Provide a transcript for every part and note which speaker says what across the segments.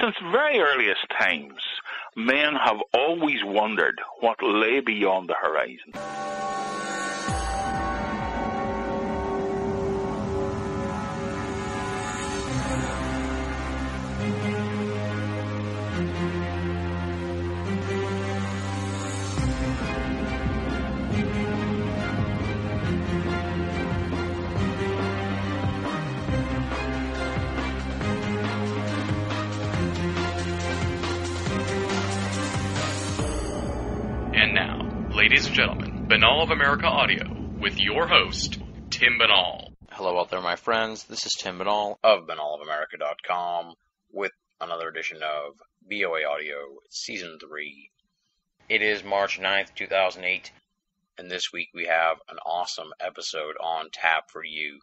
Speaker 1: Since very earliest times, men have always wondered what lay beyond the horizon.
Speaker 2: Ladies and gentlemen, Binnall of America Audio with your host, Tim Binnall.
Speaker 3: Hello out there, my friends. This is Tim Binnall of binnallofamerica.com with another edition of BOA Audio Season 3. It is March 9th, 2008, and this week we have an awesome episode on tap for you.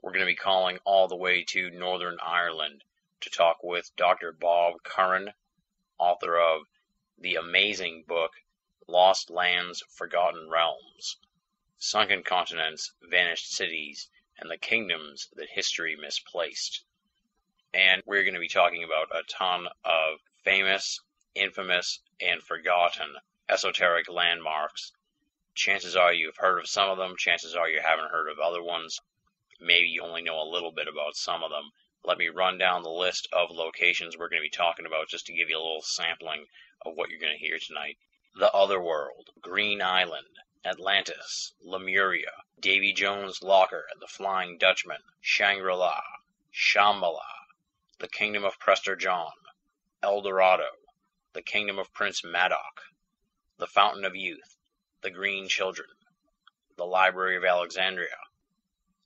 Speaker 3: We're going to be calling all the way to Northern Ireland to talk with Dr. Bob Curran, author of the amazing book Lost Lands, Forgotten Realms, Sunken Continents, Vanished Cities, and the Kingdoms that History Misplaced. And we're going to be talking about a ton of famous, infamous, and forgotten esoteric landmarks. Chances are you've heard of some of them, chances are you haven't heard of other ones. Maybe you only know a little bit about some of them. Let me run down the list of locations we're going to be talking about just to give you a little sampling of what you're going to hear tonight. The Otherworld, Green Island, Atlantis, Lemuria, Davy Jones' Locker, The Flying Dutchman, Shangri-La, Shambhala, the Kingdom of Prester John, El Dorado, the Kingdom of Prince Madoc, the Fountain of Youth, the Green Children, the Library of Alexandria,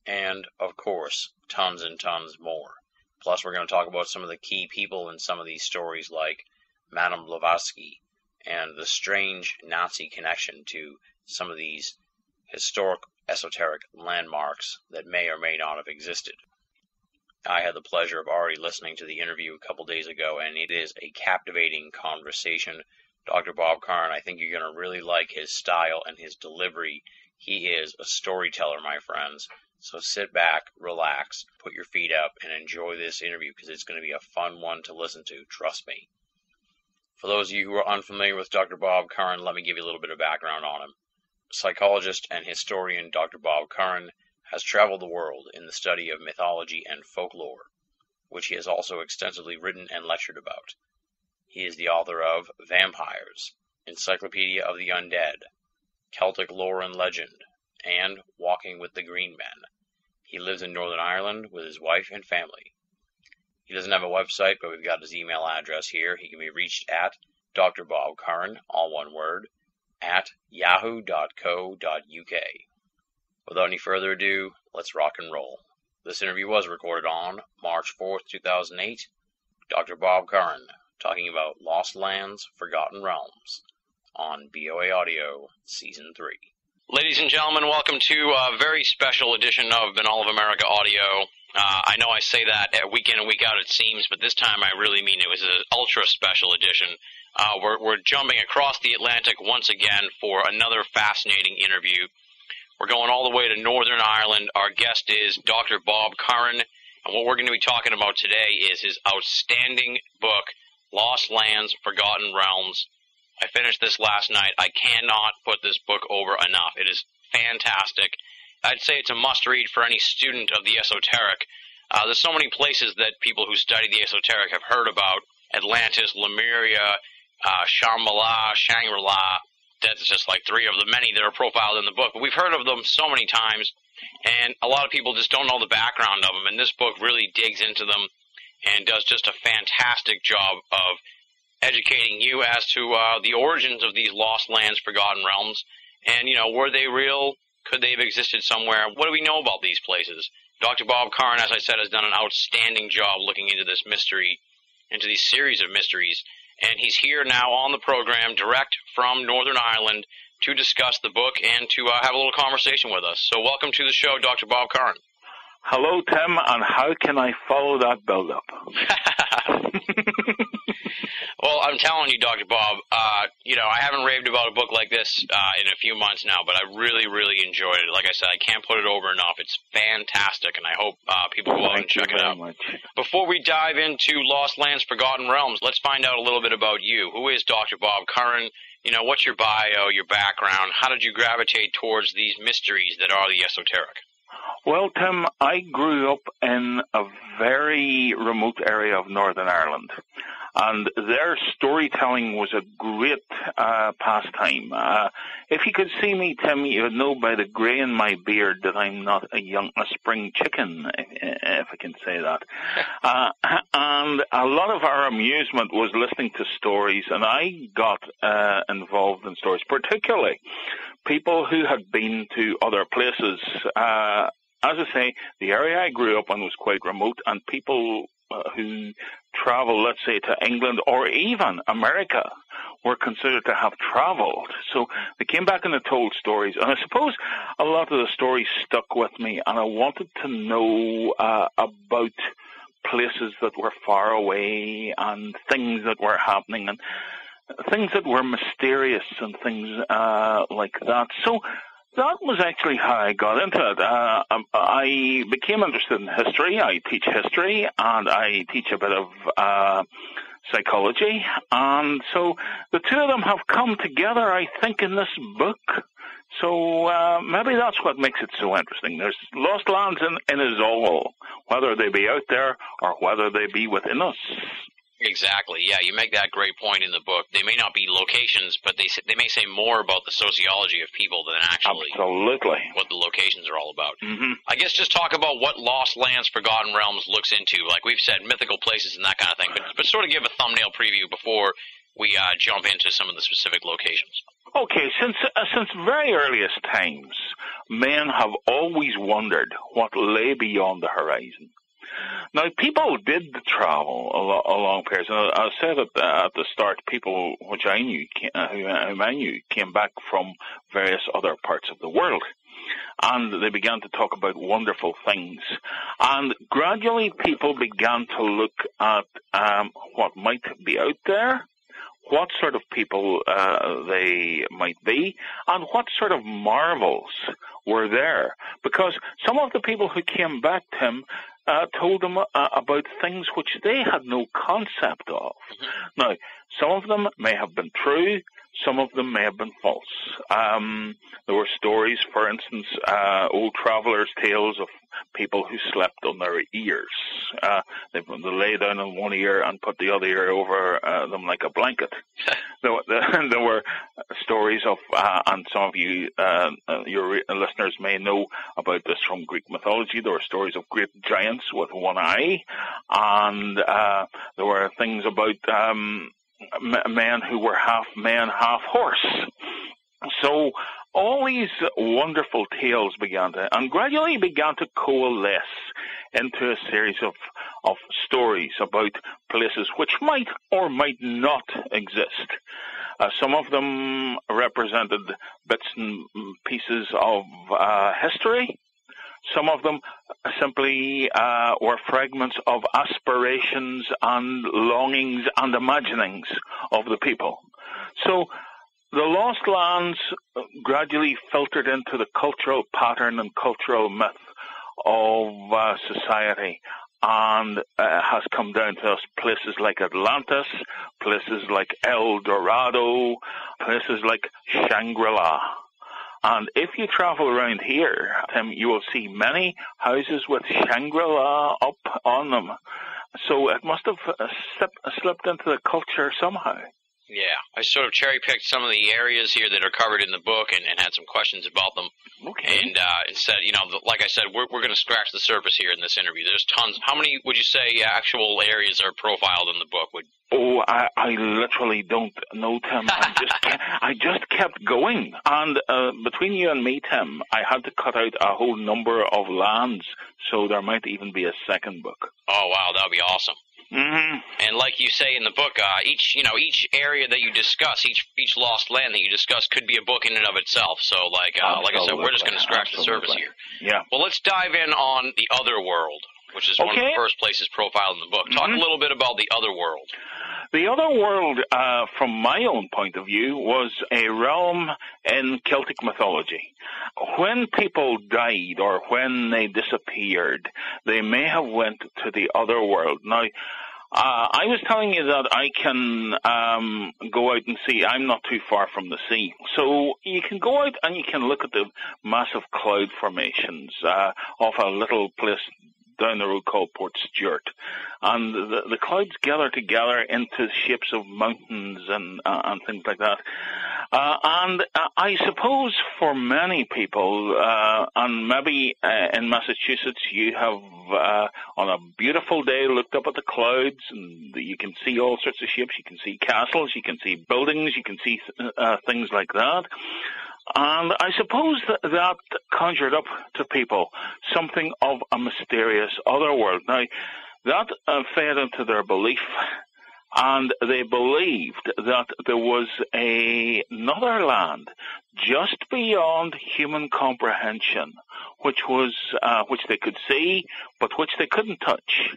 Speaker 3: and, of course, tons and tons more. Plus, we're going to talk about some of the key people in some of these stories, like Madame Blavatsky, and the strange Nazi connection to some of these historic esoteric landmarks that may or may not have existed. I had the pleasure of already listening to the interview a couple days ago, and it is a captivating conversation. Dr. Bob Curran, I think you're going to really like his style and his delivery. He is a storyteller, my friends. So sit back, relax, put your feet up, and enjoy this interview because it's going to be a fun one to listen to, trust me. For those of you who are unfamiliar with Dr. Bob Curran, let me give you a little bit of background on him. Psychologist and historian Dr. Bob Curran has traveled the world in the study of mythology and folklore, which he has also extensively written and lectured about. He is the author of Vampires, Encyclopedia of the Undead, Celtic Lore and Legend, and Walking with the Green Men. He lives in Northern Ireland with his wife and family. He doesn't have a website, but we've got his email address here. He can be reached at Dr. Bob Curran, all one word, at yahoo.co.uk. Without any further ado, let's rock and roll. This interview was recorded on March 4th, 2008. Dr. Bob Curran talking about Lost Lands, Forgotten Realms on BOA Audio Season 3. Ladies and gentlemen, welcome to a very special edition of Binnall of America Audio. Uh, I know I say that week in and week out, it seems, but this time I really mean it was an ultra special edition. Uh, we're, we're jumping across the Atlantic once again for another fascinating interview. We're going all the way to Northern Ireland. Our guest is Dr. Bob Curran, and what we're going to be talking about today is his outstanding book, Lost Lands, Forgotten Realms. I finished this last night. I cannot put this book over enough. It is fantastic. I'd say it's a must read for any student of the esoteric. Uh, there's so many places that people who study the esoteric have heard about Atlantis, Lemuria, uh, Shambhala, Shangri-La. That's just like three of the many that are profiled in the book. But we've heard of them so many times, and a lot of people just don't know the background of them. And this book really digs into them and does just a fantastic job of educating you as to uh, the origins of these lost lands, forgotten realms, and you know were they real? Could they have existed somewhere? What do we know about these places? Dr. Bob Curran, as I said, has done an outstanding job looking into this mystery, into these series of mysteries, and he's here now on the program, direct from Northern Ireland, to discuss the book and to uh, have a little conversation with us. So, welcome to the show, Dr. Bob Curran.
Speaker 1: Hello, Tim, and how can I follow that build up?
Speaker 4: well, I'm telling you, Dr. Bob, uh, you know, I haven't raved about a book like this uh, in a few months now, but I really, really enjoyed it. Like I said, I can't put it over enough. It's fantastic, and I hope uh, people go out and check it out.
Speaker 1: Much.
Speaker 4: Before we dive into Lost Lands, Forgotten Realms, let's find out a little bit about you. Who is Dr. Bob Curran? You know, what's your bio, your background? How did you gravitate towards these mysteries that are the esoteric?
Speaker 1: Well, Tim, I grew up in a very remote area of Northern Ireland. And their storytelling was a great uh, pastime. Uh, if you could see me, Tim, you would know by the grey in my beard that I'm not a young, a spring chicken, if, if I can say that. Uh, and a lot of our amusement was listening to stories, and I got uh, involved in stories, particularly people who had been to other places. Uh, as I say, the area I grew up in was quite remote, and people who travel, let's say, to England or even America were considered to have traveled. So they came back and they told stories. And I suppose a lot of the stories stuck with me, and I wanted to know uh, about places that were far away and things that were happening and things that were mysterious and things uh, like that. So that was actually how I got into it. Uh, um, I became interested in history. I teach history and I teach a bit of uh, psychology. And so the two of them have come together, I think, in this book. So uh, maybe that's what makes it so interesting. There's lost lands in, in us all, whether they be out there or whether they be within us.
Speaker 4: Exactly. Yeah, you make that great point in the book. They may not be locations, but they they may say more about the sociology of people than actually
Speaker 1: absolutely
Speaker 4: what the locations are all about.
Speaker 1: Mm-hmm.
Speaker 4: I guess just talk about what Lost Lands, Forgotten Realms looks into. Like we've said, mythical places and that kind of thing. But but sort of give a thumbnail preview before we uh, jump into some of the specific locations.
Speaker 1: Okay, since uh, since very earliest times, men have always wondered what lay beyond the horizon. Now, people did travel along periods. And I said at the, at the start, people which I knew, uh, whom I knew, came back from various other parts of the world. And they began to talk about wonderful things. And gradually people began to look at um, what might be out there what sort of people uh, they might be, and what sort of marvels were there. Because some of the people who came back, Tim, uh, told them uh, about things which they had no concept of. Mm-hmm. Now, some of them may have been true, some of them may have been false. Um, there were stories, for instance, uh, old travelers' tales of people who slept on their ears. Uh, they, they lay down on one ear and put the other ear over uh, them like a blanket. there, there, there, were stories of, uh, and some of you, uh, uh, your listeners may know about this from Greek mythology. There were stories of great giants with one eye, and uh, there were things about um, men who were half man, half horse. So all these wonderful tales began to, and gradually began to coalesce into a series of, of stories about places which might or might not exist. Uh, some of them represented bits and pieces of uh, history. Some of them simply uh, were fragments of aspirations and longings and imaginings of the people. So the lost lands gradually filtered into the cultural pattern and cultural myth of uh, society and uh, has come down to us places like Atlantis, places like El Dorado, places like Shangri-La. And if you travel around here, Tim, you will see many houses with Shangri-La up on them. So it must have uh, slipped into the culture somehow.
Speaker 4: Yeah, I sort of cherry picked some of the areas here that are covered in the book and, and had some questions about them.
Speaker 1: Okay.
Speaker 4: And uh, instead, you know, like I said, we're we're going to scratch the surface here in this interview. There's tons. How many would you say actual areas are profiled in the book? Would
Speaker 1: Oh, I, I literally don't know, Tim. I just, kept, I just kept going, and uh, between you and me, Tim, I had to cut out a whole number of lands, so there might even be a second book.
Speaker 4: Oh wow, that would be awesome.
Speaker 1: Mm-hmm.
Speaker 4: And like you say in the book, uh, each you know each area that you discuss, each each lost land that you discuss, could be a book in and of itself. So like uh, like I said, we're just going to scratch Absolutely. the surface here.
Speaker 1: Yeah.
Speaker 4: Well, let's dive in on the other world. Which is one of the first places profiled in the book. Talk mm-hmm. a little bit about the other world.
Speaker 1: The other world, uh, from my own point of view, was a realm in Celtic mythology. When people died or when they disappeared, they may have went to the other world. Now, uh, I was telling you that I can um, go out and see. I'm not too far from the sea, so you can go out and you can look at the massive cloud formations uh, of a little place down the road called Portstewart, and the, the clouds gather together into shapes of mountains and uh, and things like that. Uh, and uh, I suppose for many people, uh, and maybe uh, in Massachusetts, you have uh, on a beautiful day looked up at the clouds, and you can see all sorts of shapes. You can see castles, you can see buildings, you can see things like that. And I suppose that, that conjured up to people something of a mysterious other world. Now, that uh, fed into their belief, and they believed that there was a, another land just beyond human comprehension, which was uh, which they could see, but which they couldn't touch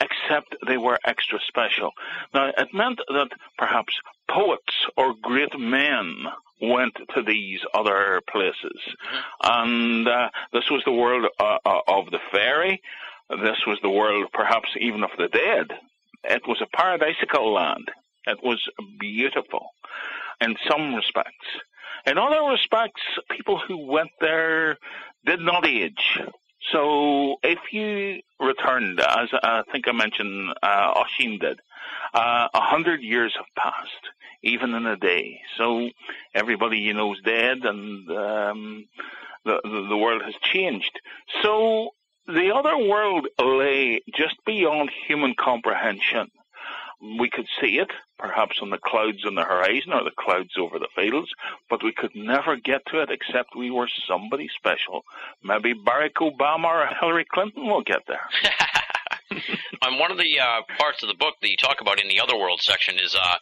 Speaker 1: except they were extra special. Now, it meant that perhaps poets or great men went to these other places. Mm-hmm. And uh, this was the world uh, uh, of the fairy. This was the world, perhaps, even of the dead. It was a paradisical land. It was beautiful in some respects. In other respects, people who went there did not age. So if you returned, as I think I mentioned, uh, Oisin did, uh, a hundred years have passed, even in a day. So everybody you know is dead, and um, the, the the world has changed. So the other world lay just beyond human comprehension. We could see it, perhaps on the clouds on the horizon or the clouds over the fields, but we could never get to it except we were somebody special. Maybe Barack Obama or Hillary Clinton will get there.
Speaker 4: on one of the uh, parts of the book that you talk about in the other world section is uh,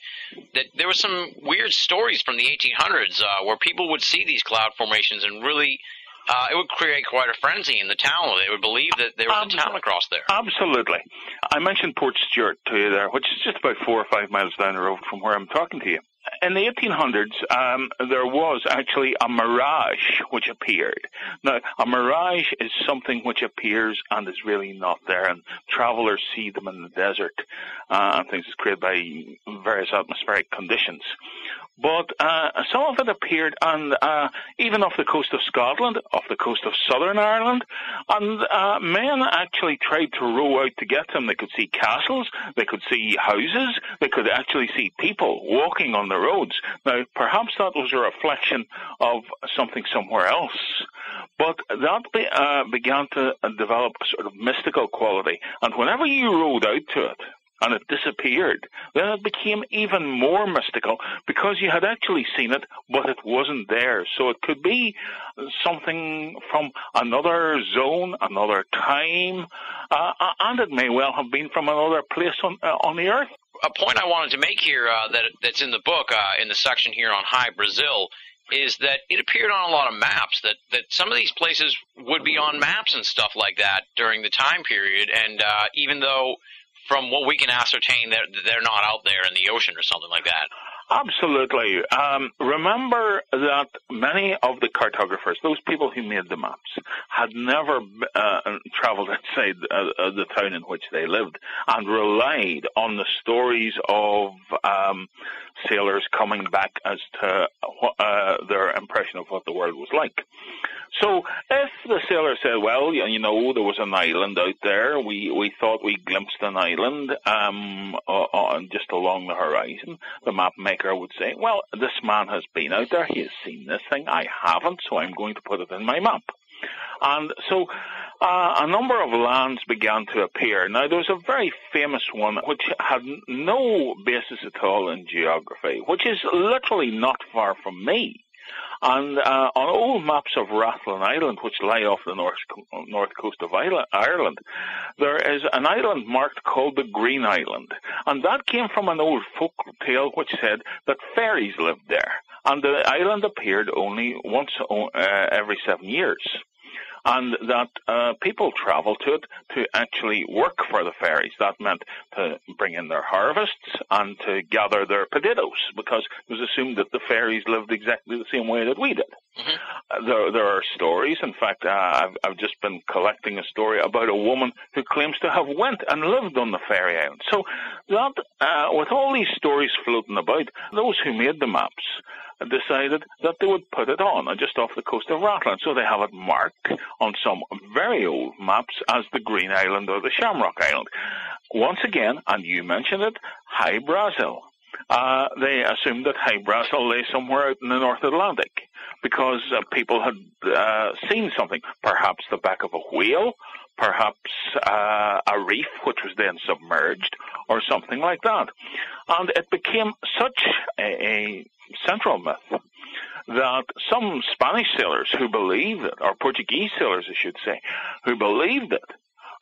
Speaker 4: that there were some weird stories from the 1800s uh, where people would see these cloud formations and really uh, it would create quite a frenzy in the town. They would believe that there was um, a town across there.
Speaker 1: Absolutely. I mentioned Port Stewart to you there, which is just about four or five miles down the road from where I'm talking to you. In the 1800s, um, there was actually a mirage which appeared. Now, a mirage is something which appears and is really not there, and travelers see them in the desert uh, and things created by various atmospheric conditions. But uh, some of it appeared on uh, even off the coast of Scotland, off the coast of Southern Ireland, and uh, men actually tried to row out to get them. They could see castles, they could see houses, they could actually see people walking on the roads. Now, perhaps that was a reflection of something somewhere else, but that be, uh, began to develop a sort of mystical quality. And whenever you rowed out to it, and it disappeared. Then it became even more mystical because you had actually seen it, but it wasn't there. So it could be something from another zone, another time, uh, and it may well have been from another place on, uh, on the earth.
Speaker 4: A point I wanted to make here uh, that that's in the book, uh, in the section here on Hy-Brasil, is that it appeared on a lot of maps that, that some of these places would be on maps and stuff like that during the time period. And uh, even though from what we can ascertain, they're they're not out there in the ocean or something like that.
Speaker 1: Absolutely. Um, remember that many of the cartographers, those people who made the maps, had never uh, traveled outside uh, the town in which they lived and relied on the stories of um, sailors coming back as to uh, their impression of what the world was like. So if the sailor said, well, you know, there was an island out there, we, we thought we glimpsed an island um, uh, just along the horizon, the map maker would say, well, this man has been out there, he has seen this thing, I haven't, so I'm going to put it in my map. And so uh, a number of lands began to appear. Now, there was a very famous one which had no basis at all in geography, which is literally not far from me. And uh, on old maps of Rathlin Island, which lie off the north, north coast of Ireland, there is an island marked called the Green Island. And that came from an old folk tale which said that fairies lived there. And the island appeared only once uh, every seven years. And that uh, people traveled to it to actually work for the fairies. That meant to bring in their harvests and to gather their potatoes, because it was assumed that the fairies lived exactly the same way that we did. Mm-hmm. Uh, there, there are stories. In fact, uh, I've, I've just been collecting a story about a woman who claims to have went and lived on the fairy island. So that, uh, with all these stories floating about, those who made the maps decided that they would put it on uh, just off the coast of Rathlin. So they have it marked on some very old maps as the Green Island or the Shamrock Island. Once again, and you mentioned it, Hy-Brasil. Uh, they assumed that Hy-Brasil lay somewhere out in the North Atlantic because uh, people had uh, seen something, perhaps the back of a whale, perhaps uh, a reef which was then submerged, or something like that. And it became such a, a central myth that some Spanish sailors who believed it, or Portuguese sailors, I should say, who believed it,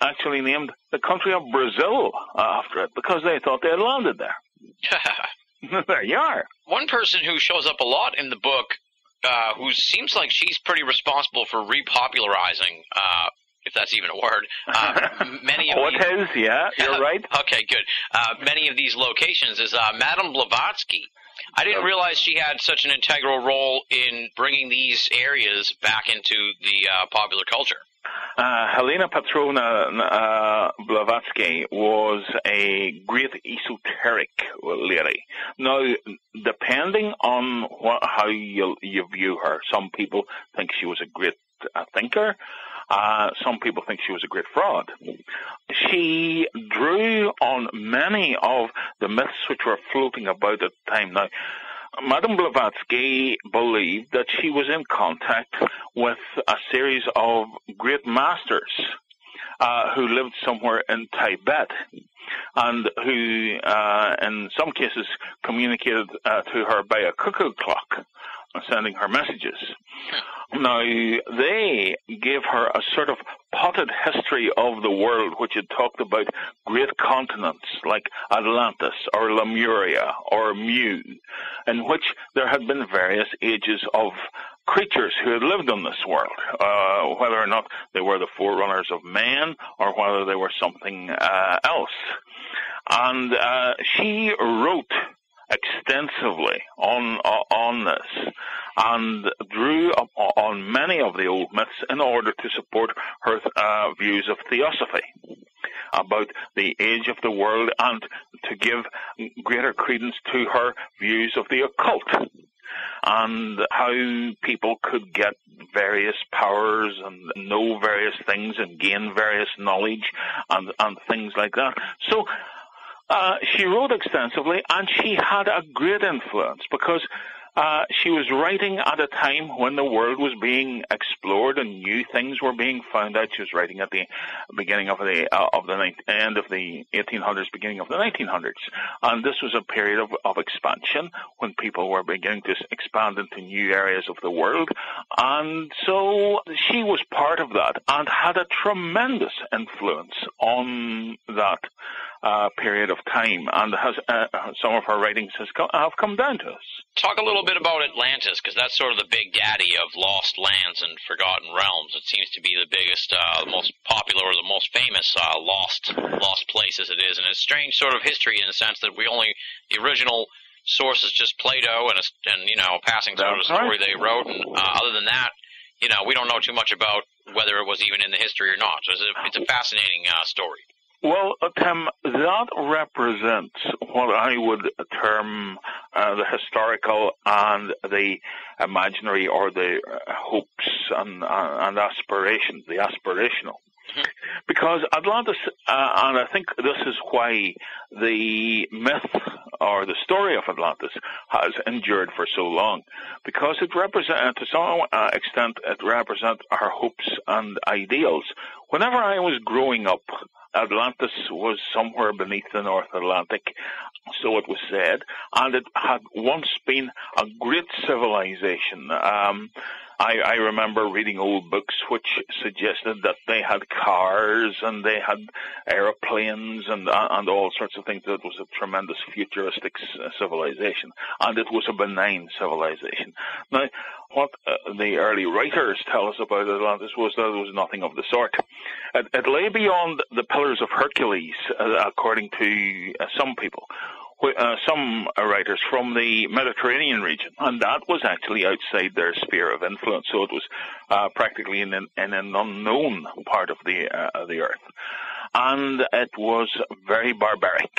Speaker 1: actually named the country of Brazil after it because they thought they had landed there. there you are.
Speaker 4: One person who shows up a lot in the book, uh, who seems like she's pretty responsible for repopularizing uh, if that's even a word. Uh, many of
Speaker 1: oh, these, is, yeah, you're right.
Speaker 4: okay, good. Uh, many of these locations is uh, Madame Blavatsky. I didn't realize she had such an integral role in bringing these areas back into the uh, popular culture.
Speaker 1: Uh, Helena Petrovna uh, Blavatsky was a great esoteric lady. Now, depending on what, how you, you view her, some people think she was a great uh, thinker. Uh, some people think she was a great fraud. She drew on many of the myths which were floating about at the time. Now, Madame Blavatsky believed that she was in contact with a series of great masters uh, who lived somewhere in Tibet and who, uh, in some cases, communicated uh, to her by a cuckoo clock sending her messages. Now, they gave her a sort of potted history of the world, which had talked about great continents like Atlantis or Lemuria or Mu, in which there had been various ages of creatures who had lived on this world, uh, whether or not they were the forerunners of man or whether they were something uh, else. And uh, she wrote extensively on on this and drew on many of the old myths in order to support her uh, views of theosophy about the age of the world and to give greater credence to her views of the occult and how people could get various powers and know various things and gain various knowledge and, and things like that. So uh, she wrote extensively, and she had a great influence because uh, she was writing at a time when the world was being explored and new things were being found out. She was writing at the beginning of the uh, of the end of the 1800s, beginning of the 1900s, and this was a period of, of expansion when people were beginning to expand into new areas of the world, and so she was part of that and had a tremendous influence on that uh, period of time, and has, uh, some of her writings has come, have come down to us.
Speaker 4: Talk a little bit about Atlantis, because that's sort of the big daddy of lost lands and forgotten realms. It seems to be the biggest, uh, the most popular, or the most famous uh, lost lost place as it is, and it's strange sort of history in the sense that we only the original source is just Plato and a, and you know passing sort of story right. they wrote, and uh, other than that, you know, we don't know too much about whether it was even in the history or not. So it's a, it's a fascinating uh, story.
Speaker 1: Well, Tim, that represents what I would term uh, the historical and the imaginary or the uh, hopes and, uh, and aspirations, the aspirational. Because Atlantis, uh, and I think this is why the myth or the story of Atlantis has endured for so long, because it represents, to some uh, extent, it represents our hopes and ideals. Whenever I was growing up, Atlantis was somewhere beneath the North Atlantic, so it was said, and it had once been a great civilization. Um, I, I remember reading old books which suggested that they had cars and they had aeroplanes and uh, and all sorts of things. That was a tremendous futuristic uh, civilization, and it was a benign civilization. Now, what uh, the early writers tell us about Atlantis was that it was nothing of the sort. It, it lay beyond the Pillars of Hercules, uh, according to uh, some people uh, some writers from the Mediterranean region, and that was actually outside their sphere of influence. So it was uh, practically in an, in an, unknown part of the uh, the earth, and it was very barbaric.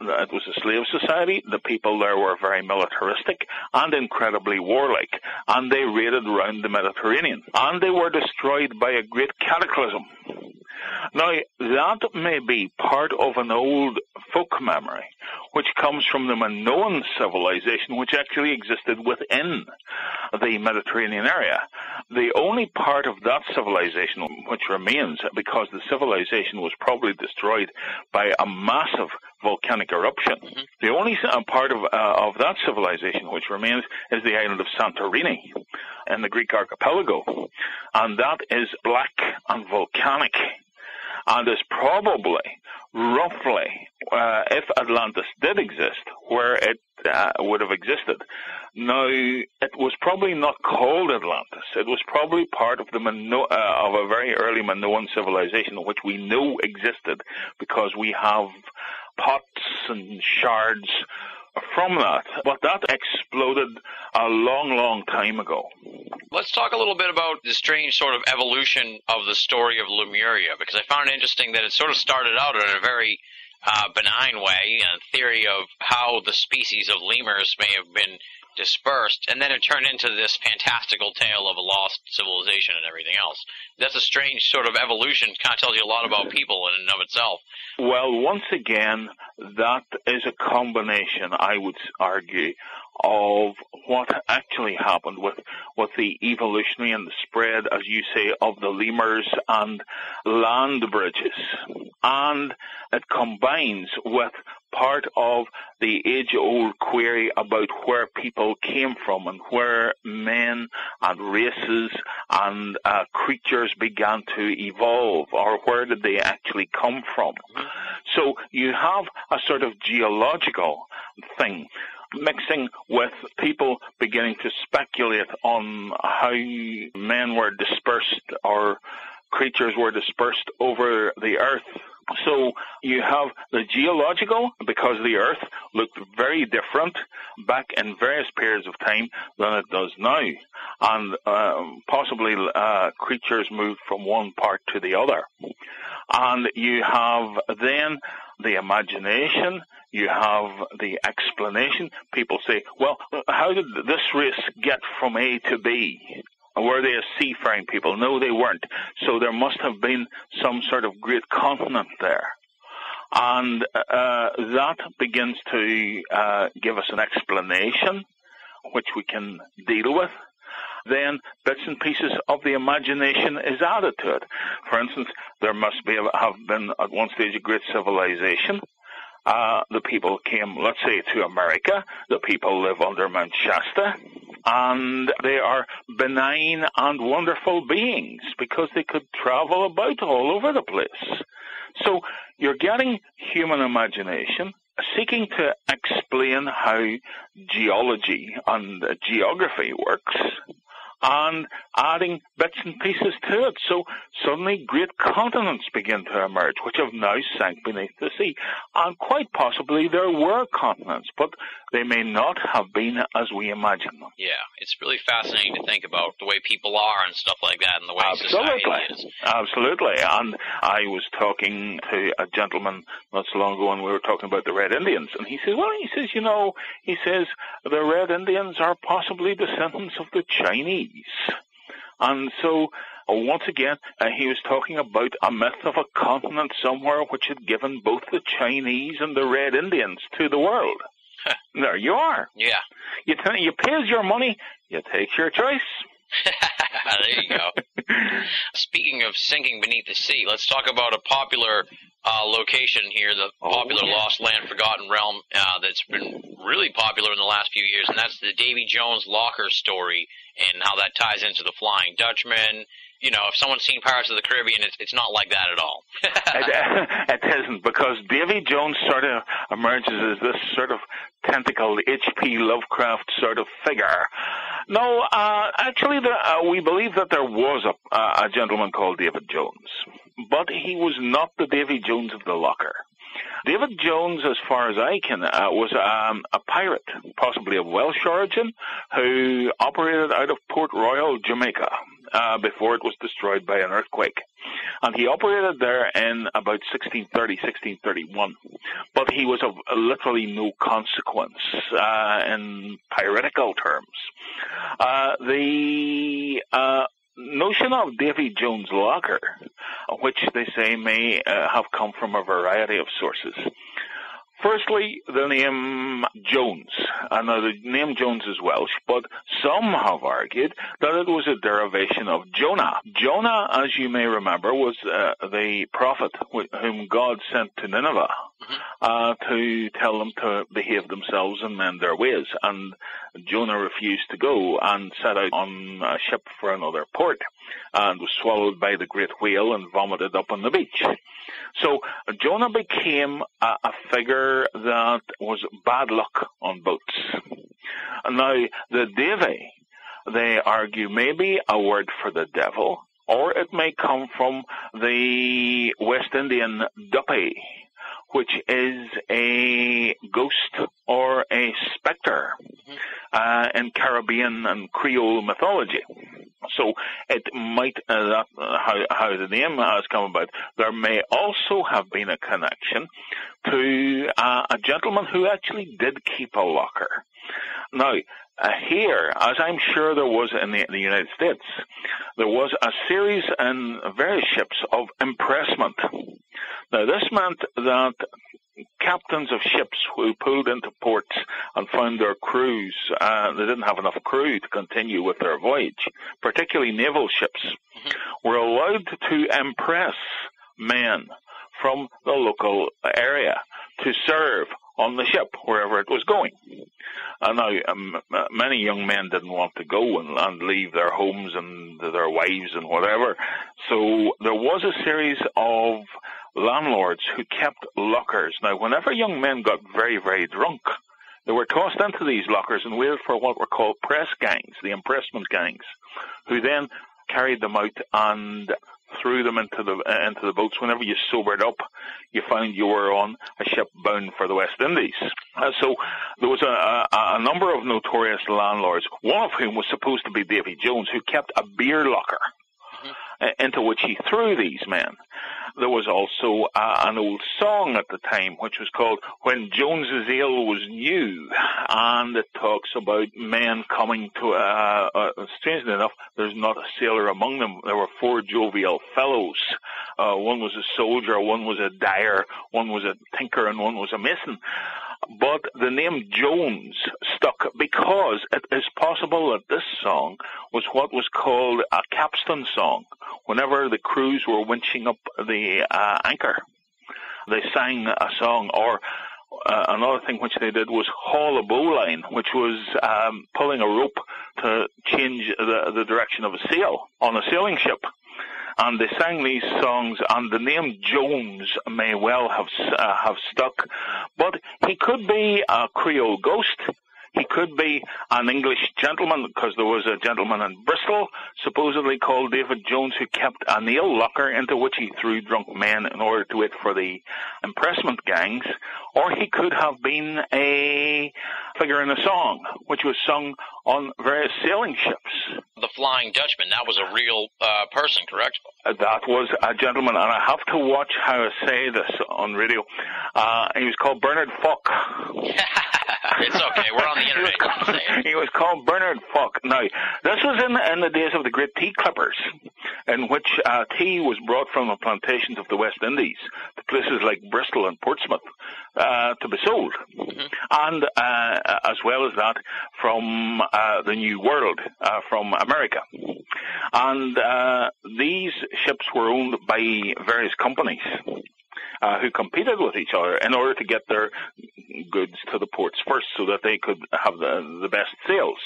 Speaker 1: It was a slave society. The people there were very militaristic and incredibly warlike, and they raided around the Mediterranean, and they were destroyed by a great cataclysm. Now, that may be part of an old folk memory, which comes from the Minoan civilization, which actually existed within the Mediterranean area. The only part of that civilization which remains, because the civilization was probably destroyed by a massive volcanic eruption, mm-hmm. the only part of, uh, of that civilization which remains is the island of Santorini in the Greek archipelago. And that is black and volcanic and is probably roughly, uh, if Atlantis did exist, where it uh, would have existed. Now, it was probably not called Atlantis. It was probably part of the Mino- uh, of a very early Minoan civilization, which we know existed because we have pots and shards from that, but that exploded a long, long time ago.
Speaker 4: Let's talk a little bit about the strange sort of evolution of the story of Lemuria, because I found it interesting that it sort of started out in a very uh, benign way, a theory of how the species of lemurs may have been dispersed, and then it turned into this fantastical tale of a lost civilization and everything else. That's a strange sort of evolution. Kind of tells you a lot about people in and of itself.
Speaker 1: Well, once again, that is a combination, I would argue, of what actually happened with, with the evolutionary and the spread, as you say, of the lemurs and land bridges. And it combines with part of the age old query about where people came from and where men and races and uh, creatures began to evolve or where did they actually come from. So you have a sort of geological thing mixing with people beginning to speculate on how men were dispersed or creatures were dispersed over the earth. So you have the geological, because the Earth looked very different back in various periods of time than it does now, and um, possibly uh, creatures moved from one part to the other. And you have then the imagination, you have the explanation. People say, well, how did this race get from A to B? Were they a seafaring people? No, they weren't. So there must have been some sort of great continent there. And uh, that begins to uh, give us an explanation which we can deal with then bits and pieces of the imagination is added to it. For instance, there must be have been at one stage a great civilization. Uh, the people came, let's say, to America. The people live under Mount Shasta, and they are benign and wonderful beings because they could travel about all over the place. So you're getting human imagination seeking to explain how geology and geography works and adding bits and pieces to it. So suddenly great continents begin to emerge, which have now sank beneath the sea. And quite possibly there were continents, but they may not have been as we imagine them.
Speaker 4: Yeah, it's really fascinating to think about the way people are and stuff like that and the way
Speaker 1: Absolutely.
Speaker 4: society is.
Speaker 1: Absolutely. And I was talking to a gentleman not so long ago and we were talking about the Red Indians and he says, well, he says, you know, he says the Red Indians are possibly descendants of the Chinese. And so, uh, once again, uh, he was talking about a myth of a continent somewhere which had given both the Chinese and the Red Indians to the world. there you are.
Speaker 4: Yeah.
Speaker 1: You, t- you pays your money, you take your choice.
Speaker 4: there you go. Speaking of sinking beneath the sea, let's talk about a popular uh, location here, the
Speaker 1: Oh,
Speaker 4: popular
Speaker 1: yeah.
Speaker 4: Lost Land Forgotten Realm uh, that's been really popular in the last few years, and that's the Davy Jones locker story and how that ties into the Flying Dutchman. You know, if someone's seen Pirates of the Caribbean, it's, it's not like that at all.
Speaker 1: it, it isn't because Davy Jones sort of emerges as this sort of tentacled H.P. Lovecraft sort of figure. No, uh, actually, there, uh, we believe that there was a, uh, a gentleman called David Jones, but he was not the Davy Jones of the Locker. David Jones, as far as I can, uh, was um, a pirate, possibly of Welsh origin, who operated out of Port Royal, Jamaica, uh, before it was destroyed by an earthquake. And he operated there in about 1630, 1631. But he was of literally no consequence uh, in piratical terms. Uh, the uh, notion of Davy Jones' locker, which they say may uh, have come from a variety of sources. Firstly, the name Jones. I know the name Jones is Welsh, but some have argued that it was a derivation of Jonah. Jonah, as you may remember, was uh, the prophet wh- whom God sent to Nineveh uh, to tell them to behave themselves and mend their ways. And Jonah refused to go and set out on a ship for another port and was swallowed by the great whale and vomited up on the beach. So Jonah became a, a figure that was bad luck on boats. Now, the Davy, they argue, may be a word for the devil, or it may come from the West Indian duppy, which is a ghost or a specter uh, in Caribbean and Creole mythology. So it might uh, that uh, how how the name has come about. There may also have been a connection to uh, a gentleman who actually did keep a locker. Now. Uh, here, as I'm sure there was in the, the United States, there was a series in various ships of impressment. Now, this meant that captains of ships who pulled into ports and found their crews, uh, they didn't have enough crew to continue with their voyage, particularly naval ships, were allowed to impress men from the local area to serve on the ship wherever it was going. And now, um, many young men didn't want to go and, and leave their homes and their wives and whatever. So there was a series of landlords who kept lockers. Now, whenever young men got very, very drunk, they were tossed into these lockers and waited for what were called press gangs, the impressment gangs, who then carried them out and threw them into the uh, into the boats. Whenever you sobered up, you found you were on a ship bound for the West Indies. Uh, so there was a, a, a number of notorious landlords, one of whom was supposed to be Davy Jones, who kept a beer locker uh, into which he threw these men. There was also uh, an old song at the time which was called When Jones's Ale Was New, and it talks about men coming to, uh, uh, strangely enough, there's not a sailor among them. There were four jovial fellows. Uh, one was a soldier, one was a dyer, one was a tinker, and one was a mason. But the name Jones stuck because it is possible that this song was what was called a capstan song. Whenever the crews were winching up the uh, anchor, they sang a song. Or uh, another thing which they did was haul a bowline, which was um, pulling a rope to change the, the direction of a sail on a sailing ship and they sang these songs, and the name Jones may well have uh, have stuck, but he could be a Creole ghost. He could be an English gentleman because there was a gentleman in Bristol, supposedly called David Jones, who kept a nail locker into which he threw drunk men in order to wait for the impressment gangs. Or he could have been a figure in a song, which was sung on various sailing ships.
Speaker 4: The Flying Dutchman, that was a real uh, person, correct?
Speaker 1: That was a gentleman, and I have to watch how I say this on radio. Uh, he was called Bernard Fokke.
Speaker 4: it's okay. We're on the internet. Can say it.
Speaker 1: he was called Bernard Fokke. Now, this was in, in the days of the great tea clippers, in which uh, tea was brought from the plantations of the West Indies to places like Bristol and Portsmouth uh, to be sold, and uh, as well as that from uh, the New World, uh, from America. And uh, these ships were owned by various companies. Uh, who competed with each other in order to get their goods to the ports first so that they could have the, the best sales.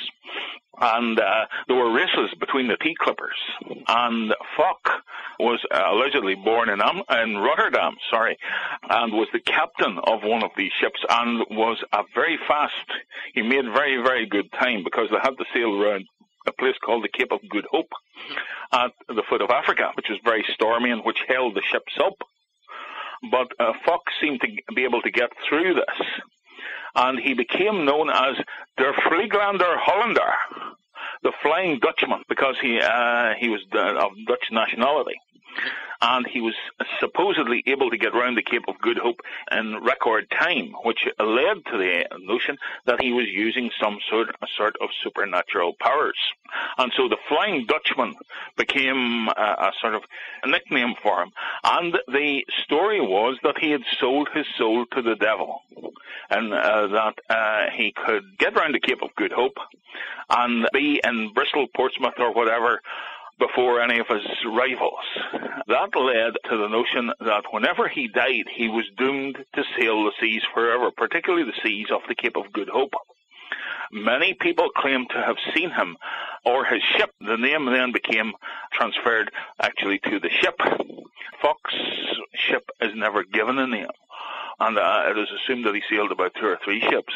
Speaker 1: And uh, there were races between the tea clippers. And Fokke was allegedly born in, um, in Rotterdam, sorry, and was the captain of one of these ships and was a very fast, he made very, very good time because they had to sail around a place called the Cape of Good Hope at the foot of Africa, which was very stormy and which held the ships up. But uh, Fokke seemed to be able to get through this, and he became known as Der Vliegende Hollander, the Flying Dutchman, because he uh, he was of Dutch nationality and he was supposedly able to get round the Cape of Good Hope in record time, which led to the notion that he was using some sort, sort of supernatural powers. And so the Flying Dutchman became a, a sort of a nickname for him. And the story was that he had sold his soul to the devil, and uh, that uh, he could get round the Cape of Good Hope and be in Bristol, Portsmouth, or whatever before any of his rivals. That led to the notion that whenever he died, he was doomed to sail the seas forever, particularly the seas off the Cape of Good Hope. Many people claim to have seen him or his ship. The name then became transferred actually to the ship. Fokke's ship is never given a name and uh, it is assumed that he sailed about two or three ships.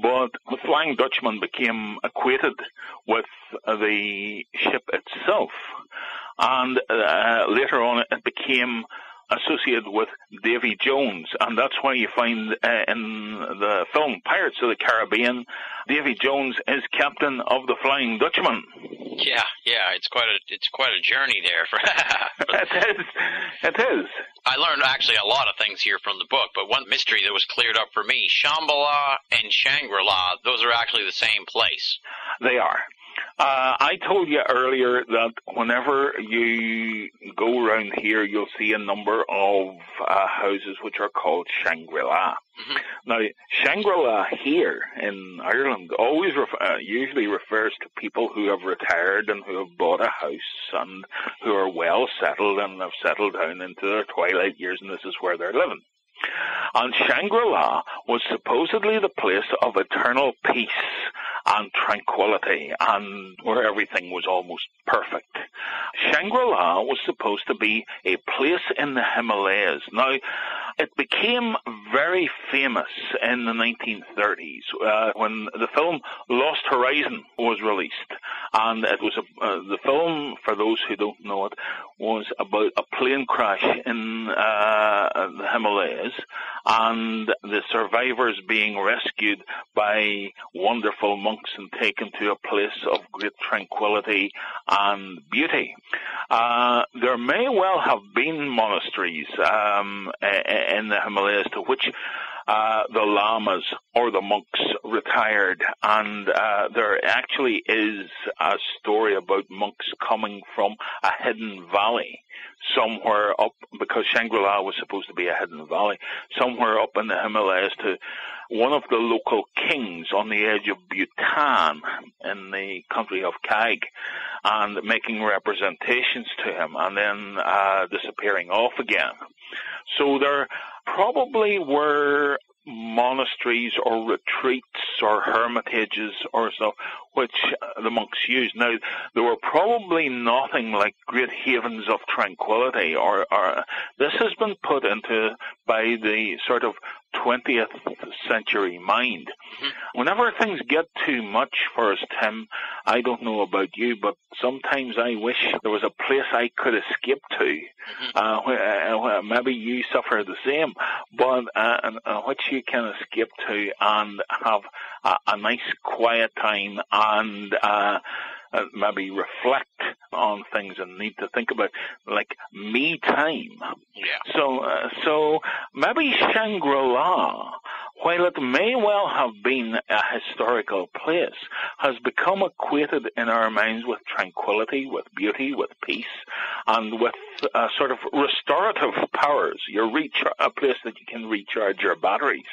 Speaker 1: But the Flying Dutchman became acquainted with the ship itself, and uh, later on it became associated with Davy Jones, and that's why you find uh, in the film Pirates of the Caribbean, Davy Jones is captain of the Flying Dutchman.
Speaker 4: Yeah, yeah, it's quite a it's quite a journey there. For,
Speaker 1: it is. It is.
Speaker 4: I learned actually a lot of things here from the book, but one mystery that was cleared up for me: Shambhala and Shangri-La. Those are actually the same place.
Speaker 1: They are. Uh, I told you earlier that whenever you go around here, you'll see a number of uh, houses which are called Shangri-La. Mm-hmm. Now, Shangri-La here in Ireland always ref- uh, usually refers to people who have retired and who have bought a house and who are well settled and have settled down into their twilight years, and this is where they're living. And Shangri-La was supposedly the place of eternal peace and tranquility and where everything was almost perfect. Shangri-La was supposed to be a place in the Himalayas. Now, it became very famous in the 1930s uh, when the film Lost Horizon was released, and it was a, uh, the film. For those who don't know it, was about a plane crash in uh, the Himalayas and the survivors being rescued by wonderful monks and taken to a place of great tranquility and beauty. Uh, there may well have been monasteries um, in the Himalayas to which uh, the lamas or the monks retired, and uh, there actually is a story about monks coming from a hidden valley somewhere up, because Shangri-La was supposed to be a hidden valley, somewhere up in the Himalayas to one of the local kings on the edge of Bhutan in the country of Kag and making representations to him and then uh, disappearing off again. So there probably were monasteries or retreats or hermitages or so, which the monks used. Now, there were probably nothing like great havens of tranquility, or, or this has been put into by the sort of 20th century mind. Mm-hmm. Whenever things get too much for us, Tim, I don't know about you, but sometimes I wish there was a place I could escape to. Mm-hmm. Uh, where, uh, where maybe you suffer the same, but uh, uh, which you can escape to and have a, a nice quiet time and uh, uh, maybe reflect on things and need to think about like me time.
Speaker 4: Yeah.
Speaker 1: So, uh, so maybe Shangri-La, while it may well have been a historical place, has become acquainted in our minds with tranquility, with beauty, with peace, and with uh, sort of restorative powers. You reach a place that you can recharge your batteries.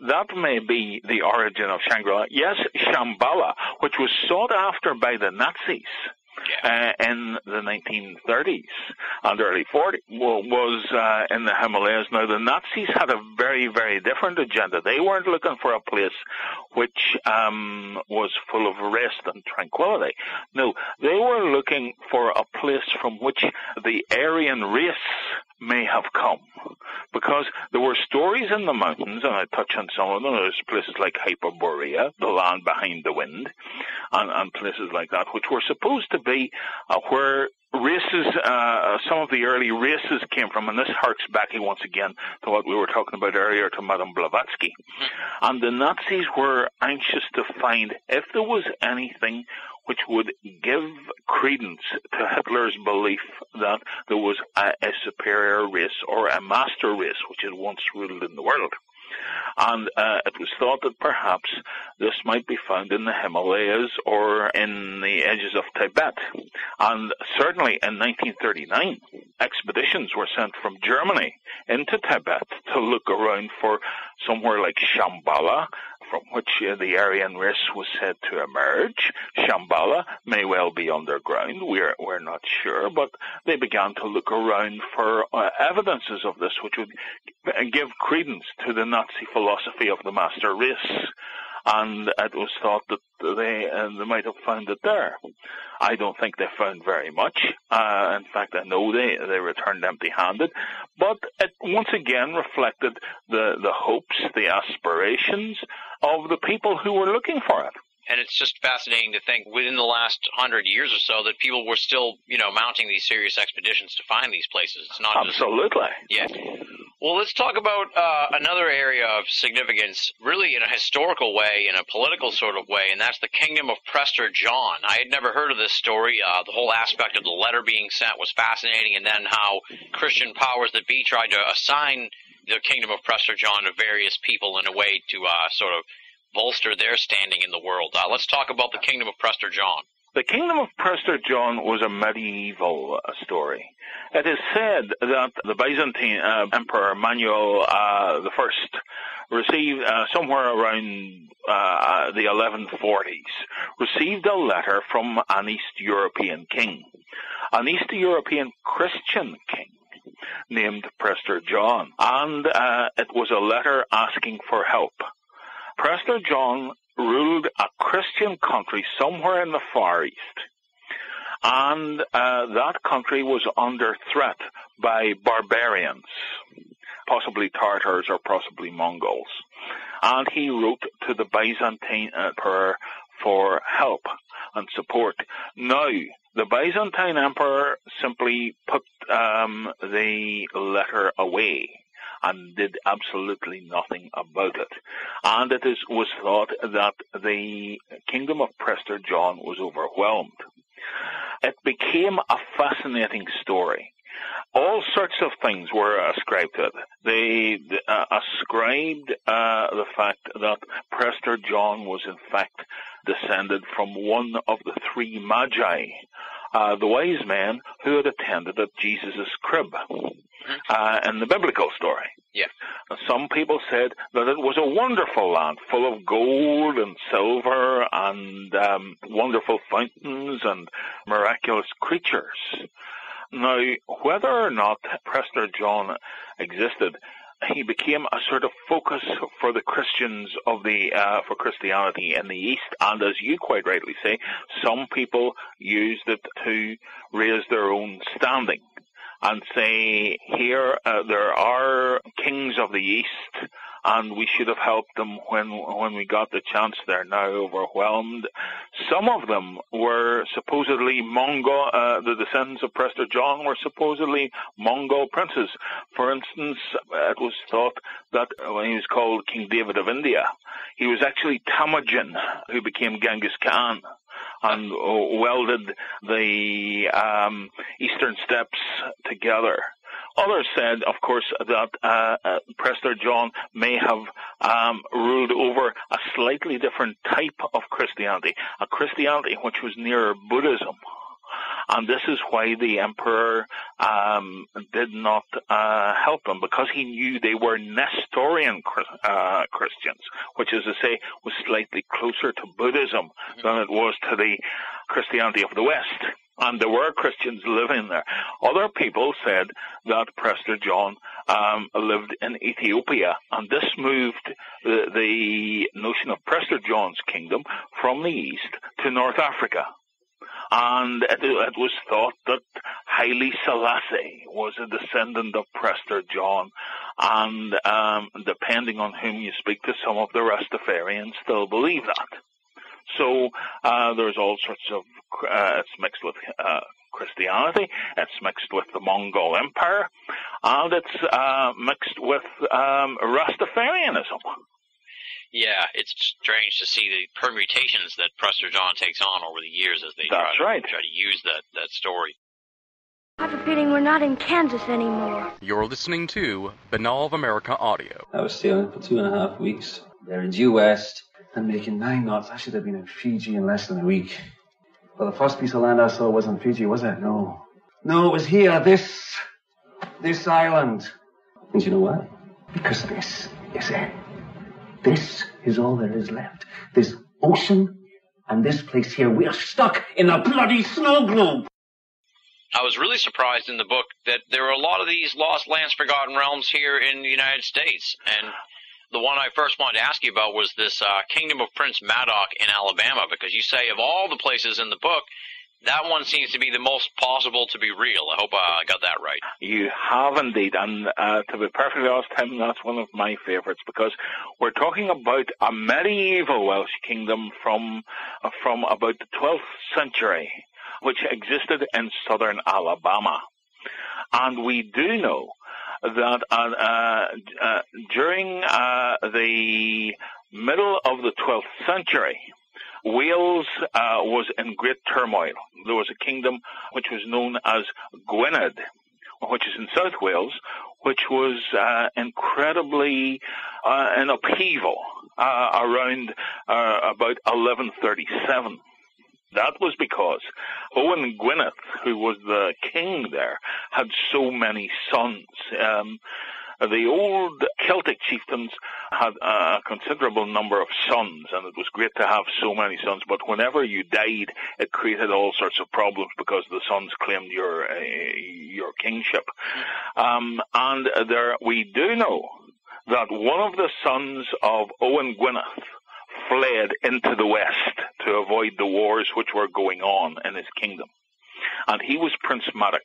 Speaker 1: That may be the origin of Shangri-La. Yes, Shambhala, which was sought after by the Nazis uh, in the 1930s and early 40s was uh, in the Himalayas. Now, the Nazis had a very, very different agenda. They weren't looking for a place which um, was full of rest and tranquility. No, they were looking for a place from which the Aryan race may have come. Because there were stories in the mountains, and I touch on some of them. There's places like Hyperborea, the land behind the wind, and, and places like that, which were supposed to be uh, where races, uh, some of the early races came from, and this harks back once again to what we were talking about earlier to Madame Blavatsky. And the Nazis were anxious to find if there was anything which would give credence to Hitler's belief that there was a, a superior race or a master race which had once ruled in the world and uh, it was thought that perhaps this might be found in the Himalayas or in the edges of Tibet. And certainly in 1939, expeditions were sent from Germany into Tibet to look around for somewhere like Shambhala from which uh, the Aryan race was said to emerge. Shambhala may well be underground. We're we're not sure, but they began to look around for uh, evidences of this, which would give credence to the Nazi philosophy of the master race and it was thought that they uh, they might have found it there. I don't think they found very much. Uh, in fact, I know they they returned empty-handed, but it once again reflected the the hopes, the aspirations of the people who were looking for it.
Speaker 4: And it's just fascinating to think within the last hundred years or so that people were still, you know, mounting these serious expeditions to find these places. It's not
Speaker 1: absolutely.
Speaker 4: Just, yeah. Well, let's talk about uh, another area of significance, really in a historical way, in a political sort of way, and that's the kingdom of Prester John. I had never heard of this story. Uh, the whole aspect of the letter being sent was fascinating, and then how Christian powers that be tried to assign the kingdom of Prester John to various people in a way to uh, sort of bolster their standing in the world. Uh, let's talk about the kingdom of Prester John.
Speaker 1: The kingdom of Prester John was a medieval uh, story. It is said that the Byzantine uh, Emperor Manuel uh, First received uh, somewhere around uh, the 1140s received a letter from an East European king, an East European Christian king named Prester John, and uh, it was a letter asking for help. Prester John ruled a Christian country somewhere in the Far East. And uh, that country was under threat by barbarians, possibly Tartars or possibly Mongols. And he wrote to the Byzantine emperor for help and support. Now, the Byzantine emperor simply put um, the letter away and did absolutely nothing about it. And it is, was thought that the kingdom of Prester John was overwhelmed. It became a fascinating story all sorts of things were ascribed to it. They uh, ascribed uh, the fact that Prester John was in fact descended from one of the three magi, uh, the wise man who had attended at Jesus' crib mm-hmm. uh, in the biblical story.
Speaker 4: Yeah.
Speaker 1: Some people said that it was a wonderful land full of gold and silver and um, wonderful fountains and miraculous creatures. Now, whether or not Prester John existed, he became a sort of focus for the Christians of the uh, for Christianity in the East, and as you quite rightly say, some people used it to raise their own standing and say, here uh, there are kings of the East and we should have helped them when when we got the chance. They're now overwhelmed. Some of them were supposedly Mongol. Uh, the descendants of Prester John were supposedly Mongol princes. For instance, it was thought that when he was called King David of India, he was actually Temujin, who became Genghis Khan and welded the um, eastern steppes together. Others said, of course, that uh, uh, Prester John may have um, ruled over a slightly different type of Christianity, a Christianity which was nearer Buddhism. And this is why the emperor um, did not uh, help them because he knew they were Nestorian uh, Christians, which is to say was slightly closer to Buddhism mm-hmm. than it was to the Christianity of the West. and there were Christians living there. Other people said that Prester John um, lived in Ethiopia, and this moved the, the notion of Prester John's kingdom from the east to North Africa. And it, it was thought that Haile Selassie was a descendant of Prester John, and um, depending on whom you speak to, some of the Rastafarians still believe that. So uh, there's all sorts of uh, it's mixed with uh, Christianity, it's mixed with the Mongol Empire, and it's uh, mixed with um, Rastafarianism.
Speaker 4: Yeah, it's strange to see the permutations that Prester John takes on over the years as they
Speaker 1: That's
Speaker 4: try,
Speaker 1: right.
Speaker 4: to, try to use that, that story.
Speaker 5: I have a feeling we're not in Kansas anymore.
Speaker 2: You're listening to Binnall of America Audio.
Speaker 6: I was sailing for two and a half weeks there in due west and making nine knots. I should have been in Fiji in less than a week. Well, the first piece of land I saw wasn't Fiji, was it? No. No, it was here, this, this island. And you know why? Because this is it. Eh? This is all there is left. This ocean and this place here. We're stuck in a bloody snow globe.
Speaker 4: I was really surprised in the book that there are a lot of these lost lands, forgotten realms here in the United States. And the one I first wanted to ask you about was this uh, Kingdom of Prince Madoc in Alabama, because you say of all the places in the book, that one seems to be the most possible to be real. I hope I got that right.
Speaker 1: You have indeed, and uh, to be perfectly honest, Tim, that's one of my favourites because we're talking about a medieval Welsh kingdom from uh, from about the 12th century, which existed in southern Alabama, and we do know that uh, uh, uh, during uh, the middle of the 12th century, Wales uh, was in great turmoil. There was a kingdom which was known as Gwynedd, which is in South Wales, which was uh, incredibly uh, in upheaval uh, around uh, about 1137. That was because Owen Gwynedd, who was the king there, had so many sons. Um, the old Celtic chieftains had a considerable number of sons, and it was great to have so many sons. But whenever you died, it created all sorts of problems because the sons claimed your uh, your kingship. Um, and there, we do know that one of the sons of Owen Gwynedd fled into the west to avoid the wars which were going on in his kingdom and he was Prince Madoc.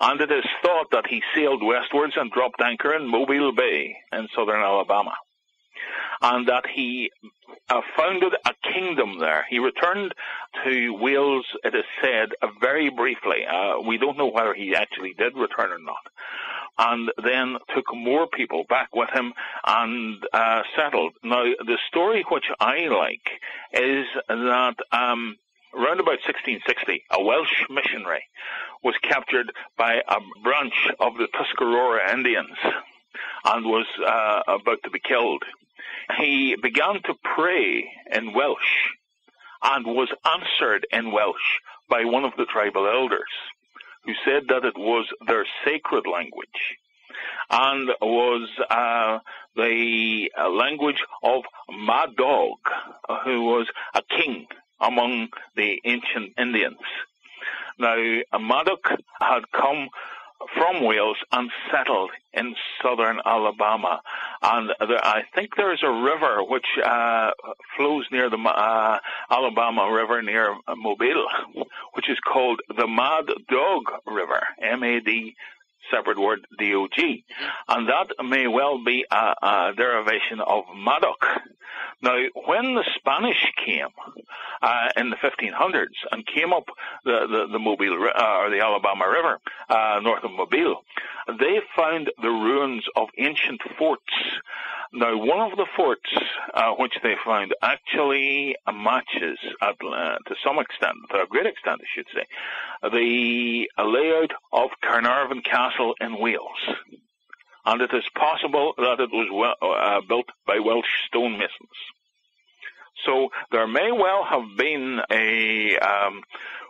Speaker 1: And it is thought that he sailed westwards and dropped anchor in Mobile Bay in southern Alabama. And that he uh, founded a kingdom there. He returned to Wales, it is said, uh, very briefly. Uh, we don't know whether he actually did return or not. And then took more people back with him and uh, settled. Now, the story which I like is that um, Around about 1660, a Welsh missionary was captured by a branch of the Tuscarora Indians and was uh, about to be killed. He began to pray in Welsh and was answered in Welsh by one of the tribal elders who said that it was their sacred language and was uh, the language of Madog, who was a king among the ancient Indians. Now, Madoc had come from Wales and settled in southern Alabama. And there, I think there is a river which uh, flows near the uh, Alabama River near Mobile, which is called the Mad Dog River, M-A-D separate word D-O-G. And that may well be a, a derivation of Madoc. Now, when the Spanish came uh, in the 1500s and came up the, the, the Mobile uh, or the Alabama River uh, north of Mobile, they found the ruins of ancient forts. Now, one of the forts uh, which they found actually matches, at, uh, to some extent, to a great extent, I should say, the layout of Carnarvon Castle in Wales and it is possible that it was well, uh, built by Welsh stonemasons. So there may well have been a um,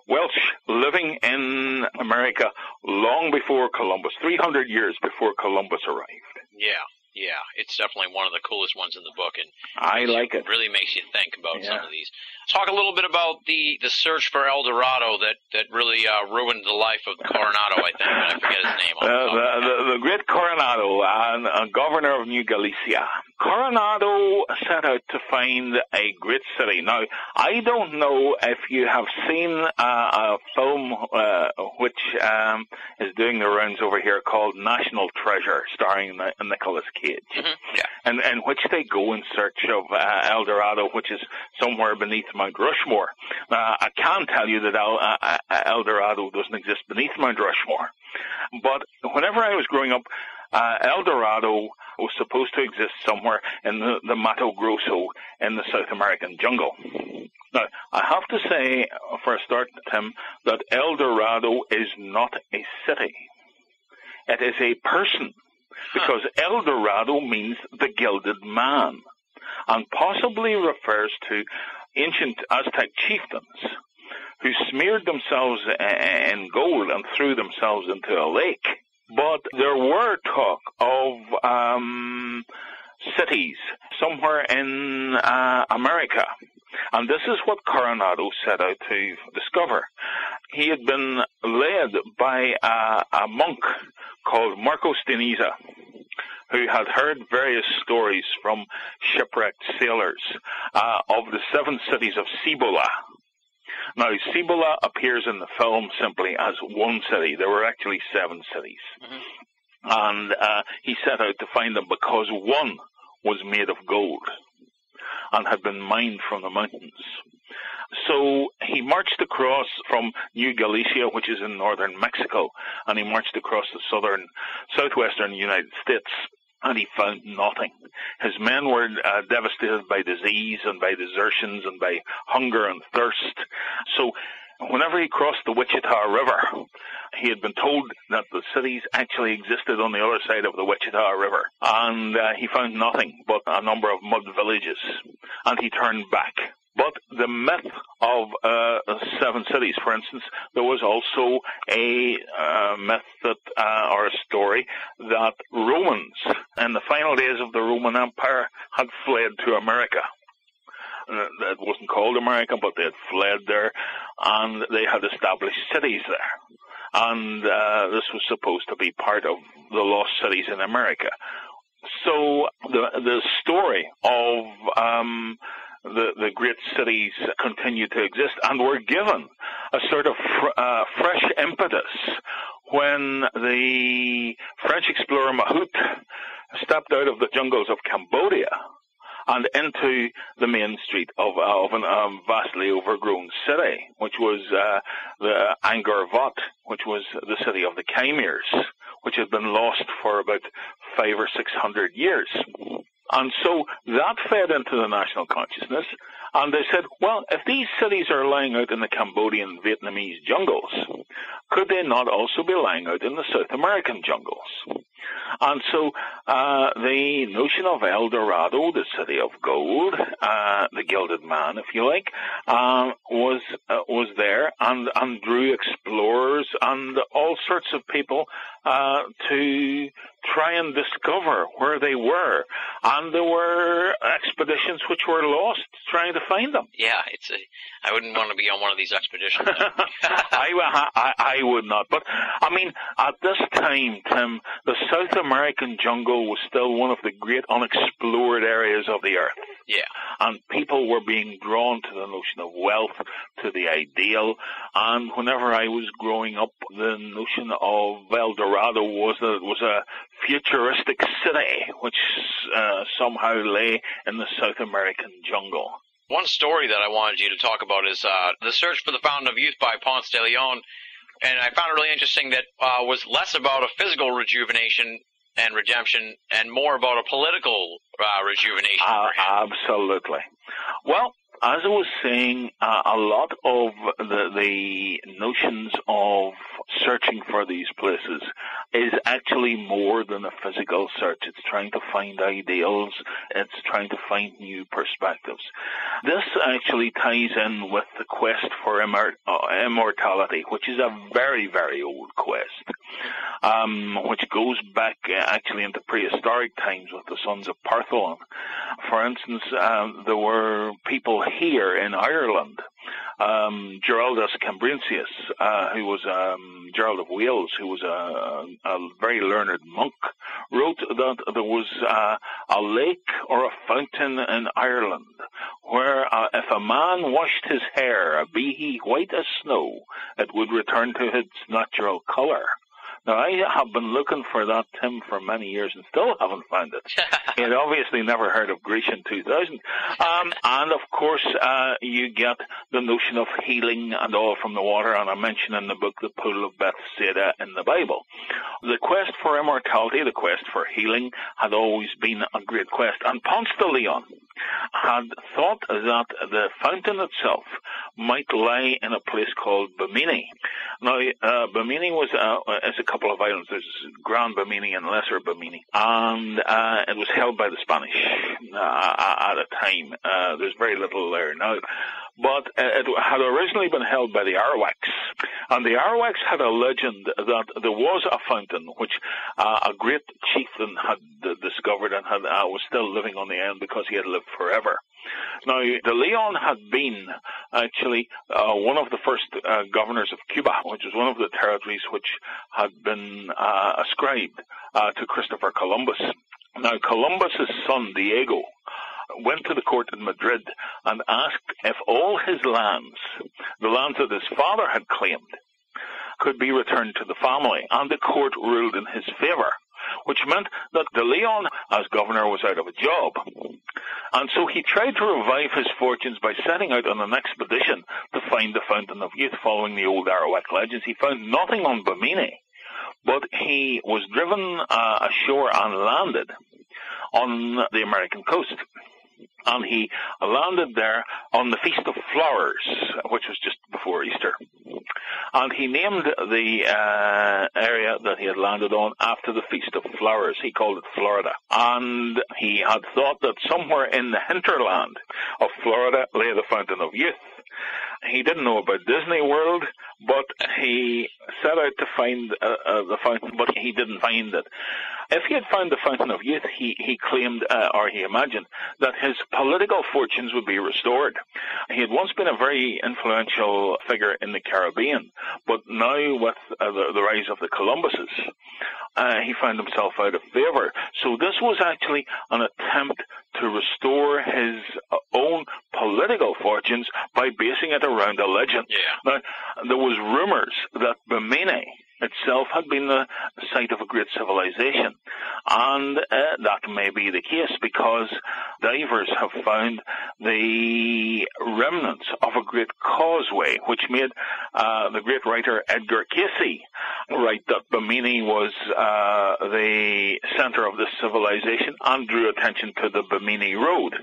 Speaker 1: Welsh living in America long before Columbus, 300 years before Columbus arrived.
Speaker 4: Yeah, yeah. it's definitely one of the coolest ones in the book, and
Speaker 1: I like it.
Speaker 4: It really makes you think about
Speaker 1: Yeah.
Speaker 4: some of these. Talk a little bit about the the search for El Dorado that that really uh, ruined the life of Coronado. I think I forget his name.
Speaker 1: Uh, the, the, the great Coronado, uh, governor of New Galicia. Coronado set out to find a great city. Now, I don't know if you have seen uh, a film uh, which um, is doing the rounds over here called National Treasure, starring Nicolas Cage,
Speaker 4: Mhm, Yeah.
Speaker 1: and in which they go in search of uh, El Dorado, which is somewhere beneath Mount Rushmore. Uh, I can tell you that El, uh, uh, El Dorado doesn't exist beneath Mount Rushmore. But whenever I was growing up, uh, El Dorado was supposed to exist somewhere in the, the Mato Grosso in the South American jungle. Now, I have to say, for a start, Tim, that El Dorado is not a city. It is a person. Because El Dorado means the gilded man, and possibly refers to ancient Aztec chieftains who smeared themselves in gold and threw themselves into a lake. But there were talk of um, cities somewhere in uh, America. And this is what Coronado set out to discover. He had been led by a, a monk called Marcos de Niza, who had heard various stories from shipwrecked sailors uh, of the seven cities of Cibola. Now, Cibola appears in the film simply as one city. There were actually seven cities. And uh, he set out to find them because one was made of gold and had been mined from the mountains. So he marched across from New Galicia, which is in northern Mexico, and he marched across the southern, southwestern United States, and he found nothing. His men were uh, devastated by disease and by desertions and by hunger and thirst. So whenever he crossed the Wichita River, he had been told that the cities actually existed on the other side of the Wichita River, and uh, he found nothing but a number of mud villages, and he turned back. But the myth of uh, seven cities, for instance, there was also a uh, myth that, uh, or a story that Romans, in the final days of the Roman Empire, had fled to America. Uh, It wasn't called America, but they had fled there, and they had established cities there. And uh, this was supposed to be part of the lost cities in America. So the the story of um, the the great cities continued to exist and were given a sort of fr- uh, fresh impetus when the French explorer Mouhot stepped out of the jungles of Cambodia and into the main street of, of an um, vastly overgrown city, which was uh, the Angkor Wat, which was the city of the Khmers, which had been lost for about five or six hundred years. And so that fed into the national consciousness, and they said, well, if these cities are lying out in the Cambodian Vietnamese jungles, could they not also be lying out in the South American jungles? And so uh, the notion of El Dorado, the city of gold, uh, the gilded man, if you like, uh, was was there and, and drew explorers and all sorts of people uh, to try and discover where they were. And there were expeditions which were lost trying to find them.
Speaker 4: Yeah, it's a. I wouldn't want to be on one of these expeditions.
Speaker 1: I, I, I would not. But, I mean, at this time, Tim, the South American jungle was still one of the great unexplored areas of the earth.
Speaker 4: yeah,
Speaker 1: And people were being drawn to the notion of wealth, to the ideal. And whenever I was growing up, the notion of El Dorado was that it was a futuristic city which uh, somehow lay in the South American jungle.
Speaker 4: One story that I wanted you to talk about is uh, the search for the fountain of youth by Ponce de Leon, and I found it really interesting that uh, was less about a physical rejuvenation and redemption, and more about a political uh, rejuvenation
Speaker 1: absolutely. Well, as I was saying, uh, a lot of the, the notions of searching for these places is actually more than a physical search. It's trying to find ideals. It's trying to find new perspectives. This actually ties in with the quest for immor- uh, immortality, which is a very, very old quest, um, which goes back uh, actually into prehistoric times with the sons of Partholon. For instance, um, there were people here in Ireland um, Giraldus Cambrensis, uh, who was um, Gerald of Wales, who was a, a, very learned monk, wrote that there was a lake or a fountain in Ireland where uh, if a man washed his hair, be he white as snow, it would return to its natural colour. Now, I have been looking for that Tim for many years and still haven't found it. he had obviously never heard of Grecian 2000. Um, and of course, uh, you get the notion of healing and all from the water, and I mention in the book the pool of Bethsaida in the Bible. The quest for immortality, the quest for healing, had always been a great quest. And Ponce de Leon had thought that the fountain itself might lie in a place called Bimini. Now, uh, Bimini was uh, is a couple of islands. There's Grand Bimini and Lesser Bimini, and uh, it was held by the Spanish uh, at a time. Uh, there's very little there now, but it had originally been held by the Arawaks, and the Arawaks had a legend that there was a fountain which uh, a great chieftain had discovered and had was still living on the island because he had lived forever. Now, De Leon had been actually uh, one of the first uh, governors of Cuba, which was one of the territories which had been uh, ascribed uh, to Christopher Columbus. Now, Columbus's son Diego went to the court in Madrid and asked if all his lands, the lands that his father had claimed, could be returned to the family, and the court ruled in his favor which meant that De Leon, as governor, was out of a job. And so he tried to revive his fortunes by setting out on an expedition to find the Fountain of Youth, following the old Arawak legends. He found nothing on Bimini, but he was driven uh, ashore and landed on the American coast and he landed there on the Feast of Flowers, which was just before Easter. And he named the uh, area that he had landed on after the Feast of Flowers. He called it Florida. And he had thought that somewhere in the hinterland of Florida lay the Fountain of Youth. He didn't know about Disney World, but he set out to find uh, uh, the fountain, but he didn't find it. If he had found the Fountain of Youth, he, he claimed, uh, or he imagined, that his political fortunes would be restored. He had once been a very influential figure in the Caribbean, but now with uh, the, the, rise of the Columbuses, uh, he found himself out of favor. So this was actually an attempt to restore his uh, own political fortunes by basing it around a legend.
Speaker 4: Yeah.
Speaker 1: Now, there was rumors that Bimini, itself had been the site of a great civilization. And uh, that may be the case because divers have found the remnants of a great causeway, which made uh, the great writer Edgar Cayce write that Bimini was uh, the center of this civilization and drew attention to the Bimini Road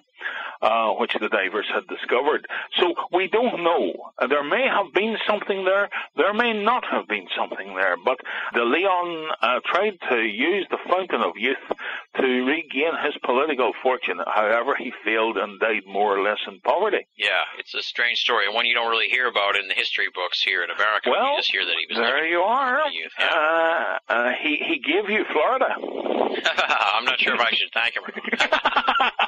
Speaker 1: uh, which the divers had discovered. So we don't know. There may have been something there. There may not have been something there. But De Leon uh, tried to use the Fountain of Youth to regain his political fortune. However, he failed and died more or less in poverty.
Speaker 4: Yeah, it's a strange story, and one you don't really hear about in the history books here in America.
Speaker 1: Well,
Speaker 4: you just hear that he was
Speaker 1: there. You are.
Speaker 4: Yeah.
Speaker 1: Uh, uh, he he gave you Florida.
Speaker 4: I'm not sure if I should thank him.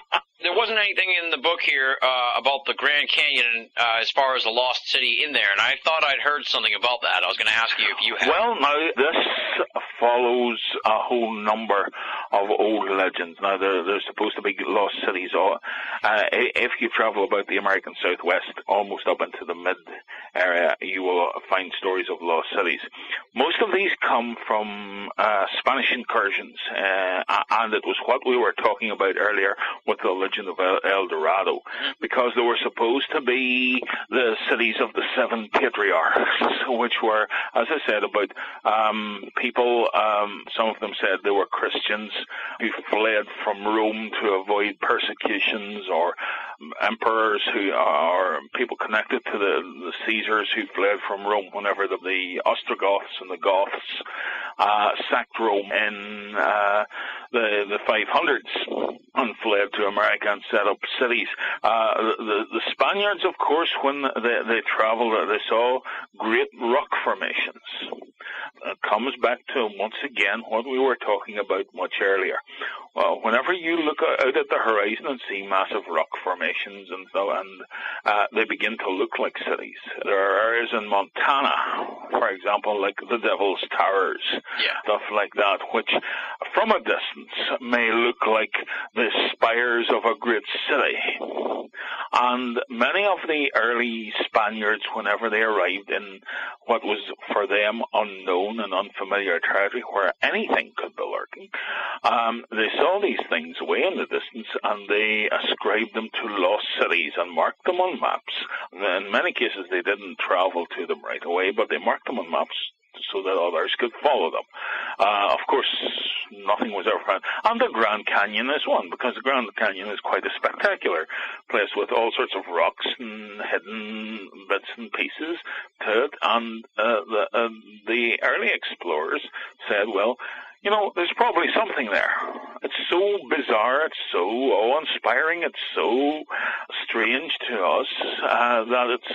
Speaker 4: anything in the book here uh, about the Grand Canyon uh, as far as the lost city in there, and I thought I'd heard something about that. I was going to ask you if you had.
Speaker 1: Well, now this follows a whole number of old legends. Now there, there's supposed to be lost cities. All, uh, if you travel about the American Southwest, almost up into the mid area, you will find stories of lost cities. Most of these come from uh, Spanish incursions, uh, and it was what we were talking about earlier with the legend of El Dorado, because they were supposed to be the cities of the seven patriarchs, which were, as I said, about um, people. Um, some of them said they were Christians who fled from Rome to avoid persecutions, or emperors who are people connected to the, the Caesars who fled from Rome whenever the, the Ostrogoths and the Goths uh, sacked Rome in uh, the the 500s and fled to America and set up cities. Uh, the the Spaniards, of course, when they they travelled, they saw great rock formations. It comes back to once again what we were talking about much earlier. Well, whenever you look out at the horizon and see massive rock formations and so, and uh, they begin to look like cities. There are areas in Montana, for example, like the Devil's Towers,
Speaker 4: Yeah.
Speaker 1: stuff like that, which from a distance may look like the spires of a great city. And many of the early Spaniards, whenever they arrived in what was for them unknown and unfamiliar territory where anything could be lurking, um, they saw these things away in the distance and they ascribed them to lost cities and marked them on maps. In many cases, they didn't travel to them right away, but they marked them on maps so that others could follow them. Uh, of course, nothing was ever found. And the Grand Canyon is one, because the Grand Canyon is quite a spectacular place with all sorts of rocks and hidden bits and pieces to it. And uh, the, uh, the early explorers said, well, you know, there's probably something there. It's so bizarre, it's so awe-inspiring, it's so strange to us uh, that it's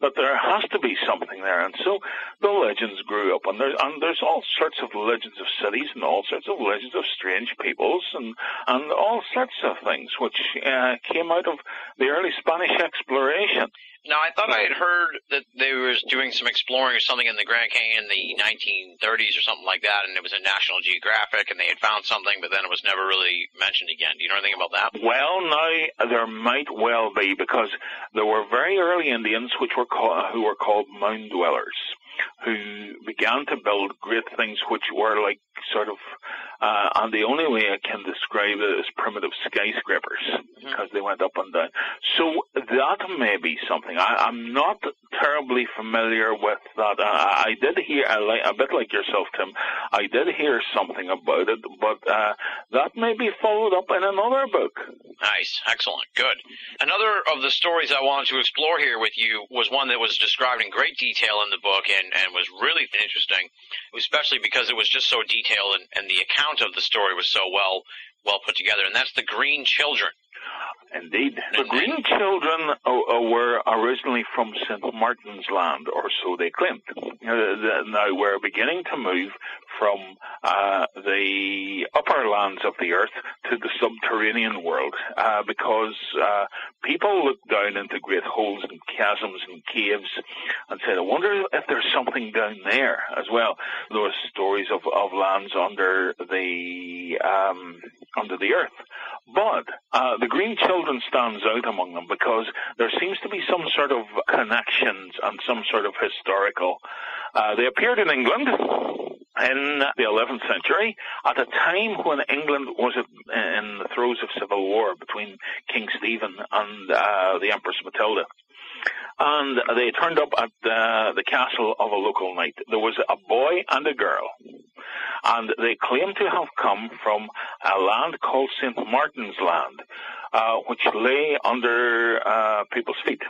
Speaker 1: that there has to be something there. And so the legends grew up, and there's and there's all sorts of legends of cities and all sorts of legends of strange peoples and and all sorts of things which uh, came out of the early Spanish exploration.
Speaker 4: Now, I thought I had heard that they was doing some exploring or something in the Grand Canyon in the 1930s or something like that, and it was in National Geographic, and they had found something, but then it was never really mentioned again. Do you know anything about that?
Speaker 1: Well, now there might well be because there were very early Indians which were called, who were called mound dwellers, who began to build great things which were like sort of, uh, and the only way I can describe it is primitive skyscrapers because they went up and down. So that may be something. I, I'm not terribly familiar with that. I, I did hear, I like, a bit like yourself, Tim. I did hear something about it, but uh, that may be followed up in another book.
Speaker 4: Nice. Excellent. Good. Another of the stories I wanted to explore here with you was one that was described in great detail in the book and, and was really interesting, especially because it was just so detailed and, and the account of the story was so well well put together, and that's the Green Children.
Speaker 1: Indeed. The Green Children uh, uh, were originally from St. Martin's Land, or so they claimed. Uh, now we're beginning to move from uh, the upper lands of the earth to the subterranean world uh, because uh, people look down into great holes and chasms and caves and said, I wonder if there's something down there as well. There were stories of, of lands under the um, under the earth. But uh, the Green Children stands out among them because there seems to be some sort of connections and some sort of historical. Uh, they appeared in England in the 11th century at a time when England was in the throes of civil war between King Stephen and uh, the Empress Matilda and they turned up at the, the castle of a local knight. There was a boy and a girl, and they claimed to have come from a land called St. Martin's Land, uh, which lay under uh, people's feet.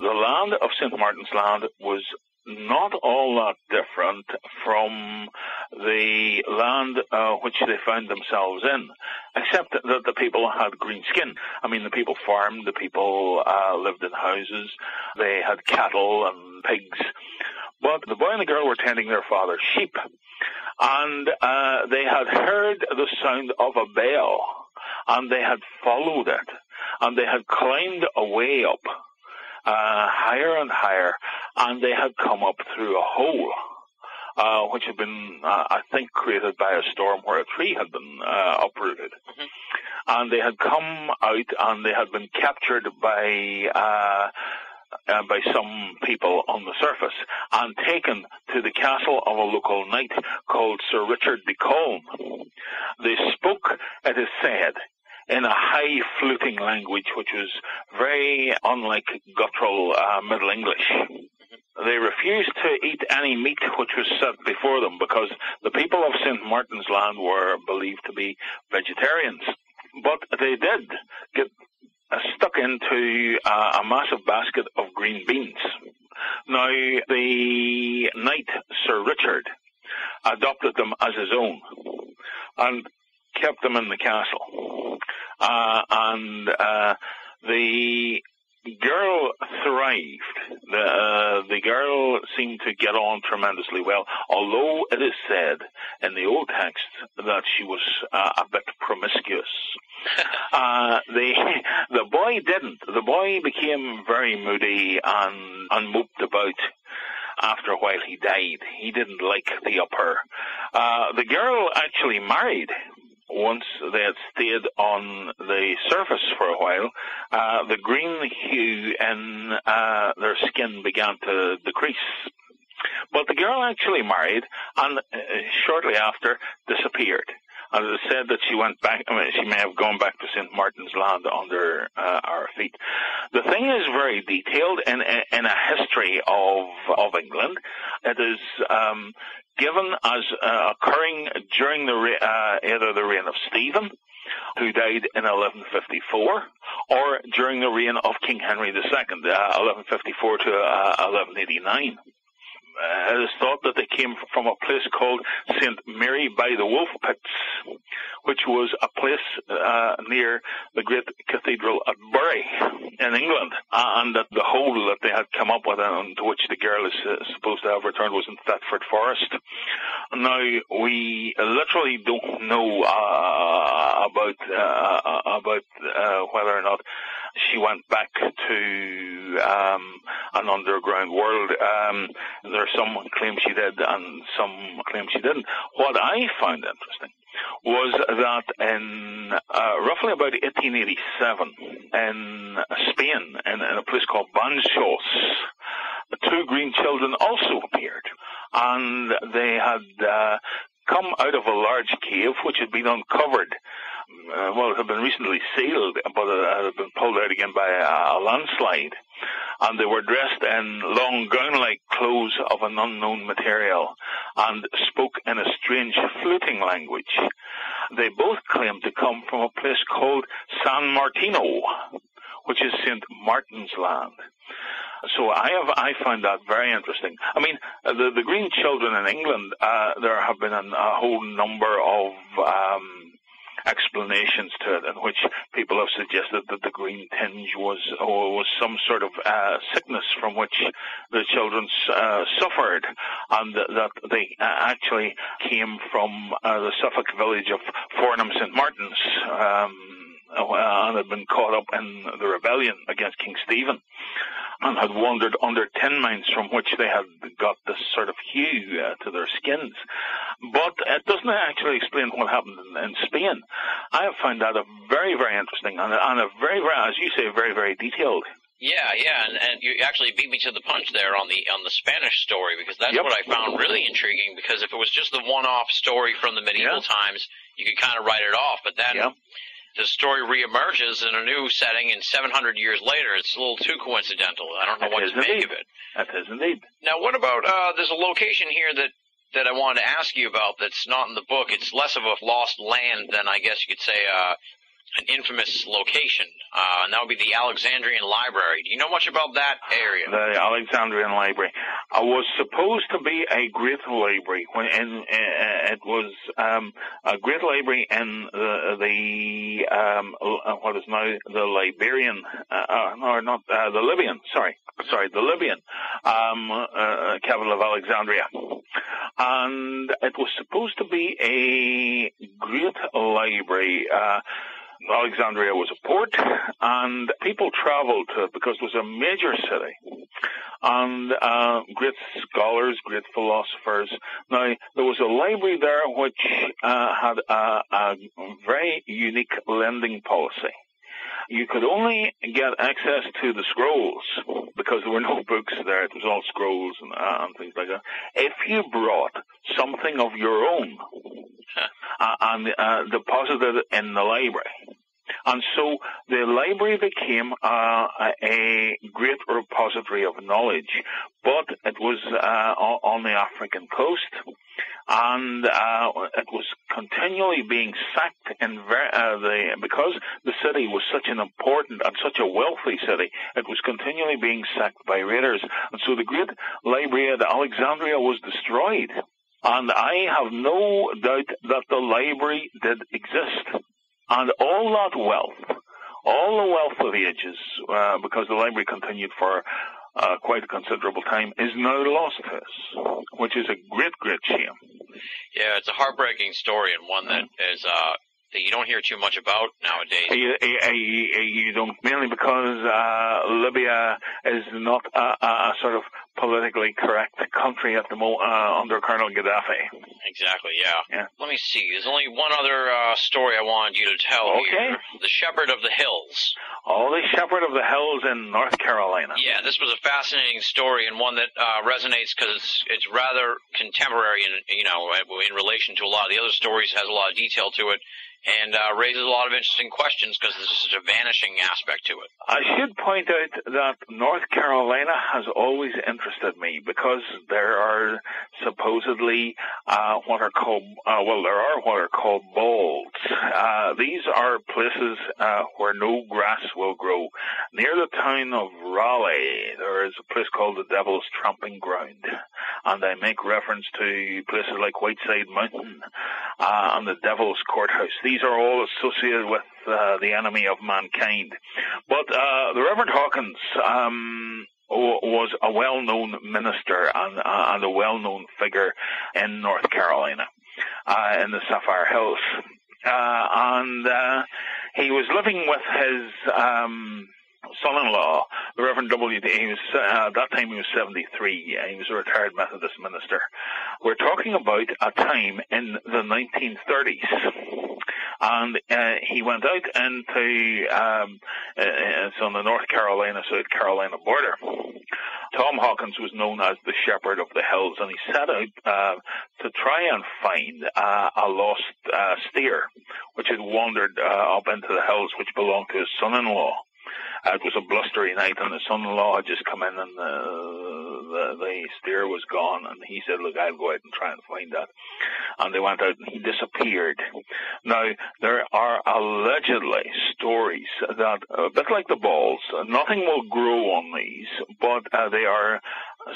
Speaker 1: The land of St. Martin's Land was not all that different from the land uh, which they found themselves in, except that the people had green skin. I mean, the people farmed, the people uh, lived in houses, they had cattle and pigs. But the boy and the girl were tending their father's sheep, and uh, they had heard the sound of a bell, and they had followed it, and they had climbed a way up uh, higher and higher, and they had come up through a hole. Uh, which had been, uh, I think, created by a storm where a tree had been uh, uprooted. And they had come out and they had been captured by uh, uh, by some people on the surface and taken to the castle of a local knight called Sir Richard de Colne. They spoke, it is said, in a high fluting language which was very unlike guttural uh, Middle English. They refused to eat any meat which was set before them because the people of St. Martin's Land were believed to be vegetarians. But they did get stuck into uh, a massive basket of green beans. Now, the knight, Sir Richard, adopted them as his own and kept them in the castle. Uh, and uh, the girl thrived. The uh, the girl seemed to get on tremendously well, although it is said in the old text that she was uh, a bit promiscuous. uh, the the boy didn't. The boy became very moody and and moped about. After a while, he died. He didn't like the upper. Uh, the girl actually married once they had stayed on the surface for a while, uh, the green hue in uh, their skin began to decrease. But the girl actually married and uh, shortly after disappeared. And it is said that she went back, I mean, she may have gone back to St. Martin's Land under uh, our feet. The thing is very detailed in, in, in a history of, of England. It is um, given as uh, occurring during the uh, either the reign of Stephen, who died in 1154, or during the reign of King Henry II, uh, 1154 to 1189. It is thought that they came from a place called St. Mary by the Wolf Pits, which was a place uh, near the great cathedral at Bury in England, uh, and that the hole that they had come up with and to which the girl is uh, supposed to have returned was in Thetford Forest. Now, we literally don't know uh, about uh, about whether or not she went back to um, an underground world. Um, there are some claim she did and some claim she didn't. What I found interesting was that in uh, roughly about 1887 in Spain, in, in a place called Banjos, two green children also appeared, and they had uh, come out of a large cave which had been uncovered uh, well, had been recently sealed, but it had been pulled out again by a, a landslide. And they were dressed in long gown-like clothes of an unknown material and spoke in a strange fluting language. They both claimed to come from a place called San Martino, which is St. Martin's land. So I have I find that very interesting. I mean, the the green children in England, uh, there have been a, a whole number of um, explanations to it, in which people have suggested that the green tinge was or was some sort of uh, sickness from which the children uh, suffered, and that they uh, actually came from uh, the Suffolk village of Fornham St Martin's. Um, and had been caught up in the rebellion against King Stephen and had wandered under tin mines from which they had got this sort of hue uh, to their skins. But it doesn't actually explain what happened in, in Spain. I have found that a very, very interesting and, and a very, very, as you say, very, very detailed.
Speaker 4: Yeah, yeah, and, and you actually beat me to the punch there on the on the Spanish story because that's yep. what I found really intriguing. Because if it was just the one-off story from the medieval yeah. times, you could kind of write it off. But then the story reemerges in a new setting and 700 years later. It's a little too coincidental. I don't know what to
Speaker 1: indeed.
Speaker 4: make of it.
Speaker 1: That is indeed.
Speaker 4: Now, what about, uh, there's a location here that, that I wanted to ask you about that's not in the book. It's less of a lost land than I guess you could say, uh, an infamous location, uh, and that would be the Alexandrian Library. Do you know much about that area?
Speaker 1: The Alexandrian Library uh, was supposed to be a great library, when in, uh, it was um, a great library in the, the um, uh, what is now the Liberian, uh, uh, or not the Libyan, sorry, sorry, the Libyan um, capital of Alexandria, and it was supposed to be a great library. Alexandria was a port, and people traveled to it because it was a major city. And uh, great scholars, great philosophers. Now, there was a library there which uh, had a, a very unique lending policy you could only get access to the scrolls because there were no books there. It was all scrolls and, uh, and things like that. If you brought something of your own uh, and uh, deposited it in the library, and so the library became uh, a great repository of knowledge, but it was uh, on the African coast, and uh, it was continually being sacked in ver- uh, the because the city was such an important and such a wealthy city. It was continually being sacked by raiders, and so the great library at Alexandria was destroyed And I have no doubt that the library did exist. And all that wealth, all the wealth of ages, uh, because the library continued for uh, quite a considerable time, is now lost to us, which is a great, great shame.
Speaker 4: Yeah, it's a heartbreaking story and one that is uh, that you don't hear too much about nowadays.
Speaker 1: You, you, you don't, mainly because uh, Libya is not a, a, sort of politically correct country at the moment uh, under Colonel Gaddafi.
Speaker 4: Exactly, yeah.
Speaker 1: yeah.
Speaker 4: Let me see. There's only one other uh, story I wanted you to tell
Speaker 1: okay.
Speaker 4: here. The Shepherd of the Hills.
Speaker 1: Oh, the Shepherd of the Hills in North Carolina.
Speaker 4: Yeah, this was a fascinating story and one that uh, resonates because it's, it's rather contemporary and you know in relation to a lot of the other stories. Has a lot of detail to it and uh, raises a lot of interesting questions because there's such a vanishing aspect to it.
Speaker 1: I should point out that North Carolina has always interested me because there are supposedly uh, what are called uh, well, there are what are called balds. Uh, these are places uh, where no grass will grow. Near the town of Raleigh, there is a place called the Devil's Tramping Ground, and I make reference to places like Whiteside Mountain uh, and the Devil's Courthouse these are all associated with uh, the enemy of mankind. But uh, the Reverend Hawkins um, was a well-known minister and, uh, and a well-known figure in North Carolina, uh, in the Sapphire Hills, uh, and uh, he was living with his. Um, son-in-law, the Reverend W. D. He was uh, at that time he was 73. He was a retired Methodist minister. We're talking about a time in the 1930s and uh, he went out into um, uh, it's on the North Carolina South Carolina border. Tom Hawkins was known as the Shepherd of the Hills, and he set out uh, to try and find uh, a lost steer, which had wandered up into the hills, which belonged to his son-in-law. Uh, it was a blustery night, and the son-in-law had just come in, and the, the the steer was gone. And he said, "Look, I'll go out and try and find that." And they went out, and he disappeared. Now there are allegedly stories that, a bit like the balds, nothing will grow on these, but uh, they are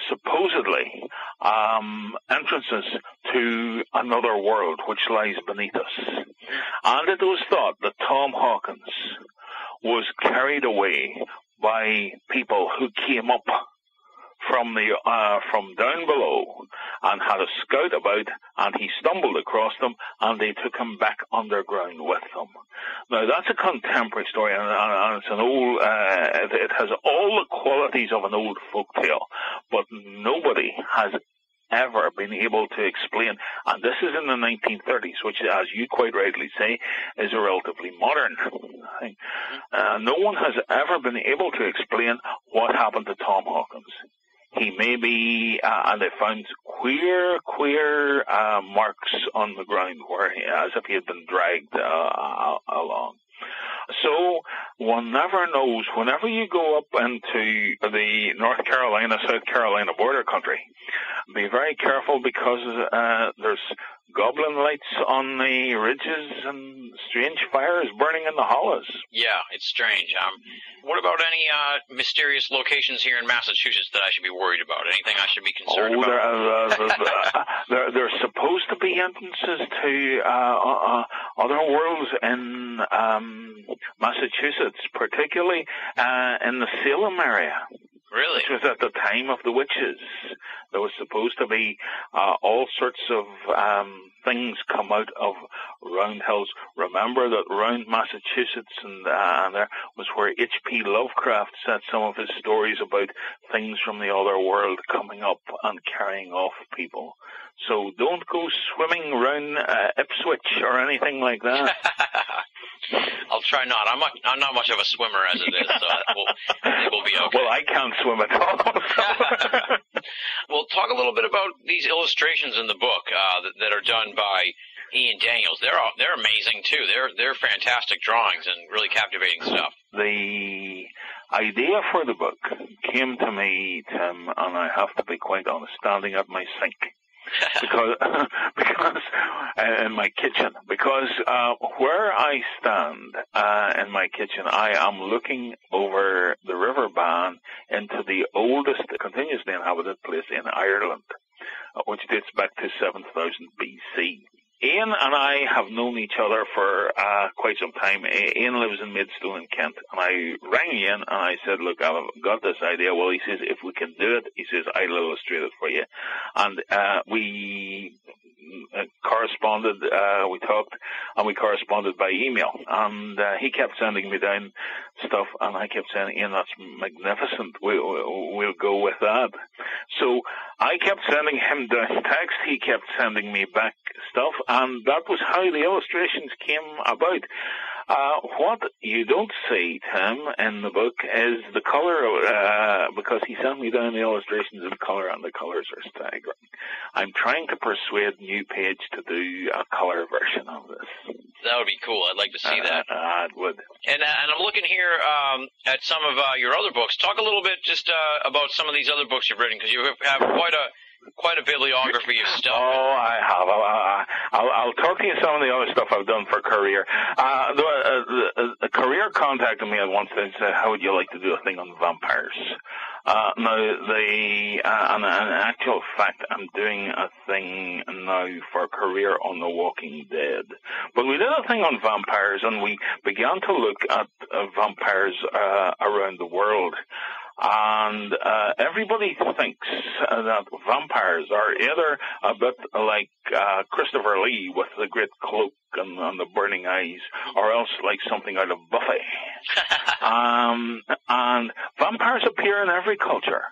Speaker 1: supposedly um, entrances to another world which lies beneath us. And it was thought that Tom Hawkins was carried away by people who came up from the uh, from down below and had a scout about, and he stumbled across them, and they took him back underground with them. Now that's a contemporary story, and, and it's an old. Uh, it, it has all the qualities of an old folk tale, but nobody has ever been able to explain, and this is in the 1930s, which, as you quite rightly say, is a relatively modern thing. Uh, no one has ever been able to explain what happened to Tom Hawkins. He may be, uh, and they found queer, queer uh, marks on the ground where, he, as if he had been dragged uh, along. So one never knows. Whenever you go up into the North Carolina, South Carolina border country, be very careful because uh, there's goblin lights on the ridges and strange fires burning in the hollows.
Speaker 4: Yeah, it's strange. Um, what about any uh, mysterious locations here in Massachusetts that I should be worried about? Anything I should be concerned
Speaker 1: oh,
Speaker 4: about?
Speaker 1: There, uh, uh, there, there's supposed to be entrances to uh, uh, other worlds in um, Massachusetts, particularly uh, in the Salem area.
Speaker 4: Really?
Speaker 1: Which was at the time of the witches. There was supposed to be uh, all sorts of um, things come out of Round Hills. Remember that round Massachusetts and, uh, and there was where H.P. Lovecraft said some of his stories about things from the other world coming up and carrying off people. So don't go swimming around uh, Ipswich or anything like that.
Speaker 4: I'll try not. I'm not. I'm not much of a swimmer as it is, so we'll, we'll be okay.
Speaker 1: Well, I can't swim at all. So.
Speaker 4: well, talk a little bit about these illustrations in the book uh, that, that, are done by Ian Daniels. They're all, they're amazing too. They're they're fantastic drawings and really captivating stuff.
Speaker 1: The idea for the book came to me, Tim, and I have to be quite honest, standing at my sink because because uh, in my kitchen because uh, where I stand uh, in my kitchen, I am looking over the River Bann into the oldest continuously inhabited place in Ireland. which dates back to 7000 BC. Ian and I have known each other for uh, quite some time. Ian lives in Maidstone in Kent, and I rang Ian and I said, "Look, I've got this idea." Well, he says, "If we can do it," he says, "I'll illustrate it for you." And uh, we uh, corresponded, uh, we talked, and we corresponded by email. And uh, he kept sending me down stuff, and I kept saying, Ian, that's magnificent. We, we, we'll go with that. So I kept sending him down text. He kept sending me back stuff, and that was how the illustrations came about. Uh, what you don't see, Tim, in the book is the color, uh, because he sent me down the illustrations in color, and the colors are staggering. I'm trying to persuade New Page to do a color version of this.
Speaker 4: That would be cool. I'd like to see
Speaker 1: uh,
Speaker 4: that.
Speaker 1: Uh, it would.
Speaker 4: And uh, and I'm looking here um, at some of uh, your other books. Talk a little bit just uh, about some of these other books you've written because you have quite a quite a bibliography of stuff.
Speaker 1: Oh, I have. I'll, I'll, I'll talk to you some of the other stuff I've done for Career. Uh, the, uh, the, Career contacted me at once and said, "How would you like to do a thing on vampires?" Uh, now, the uh, in, in actual fact, I'm doing a thing now for Career on The Walking Dead. But we did a thing on vampires, and we began to look at uh, vampires uh, around the world. And uh, everybody thinks that vampires are either a bit like uh, Christopher Lee with the great cloak and, and the burning eyes, or else like something out of Buffy. um, and vampires appear in every culture.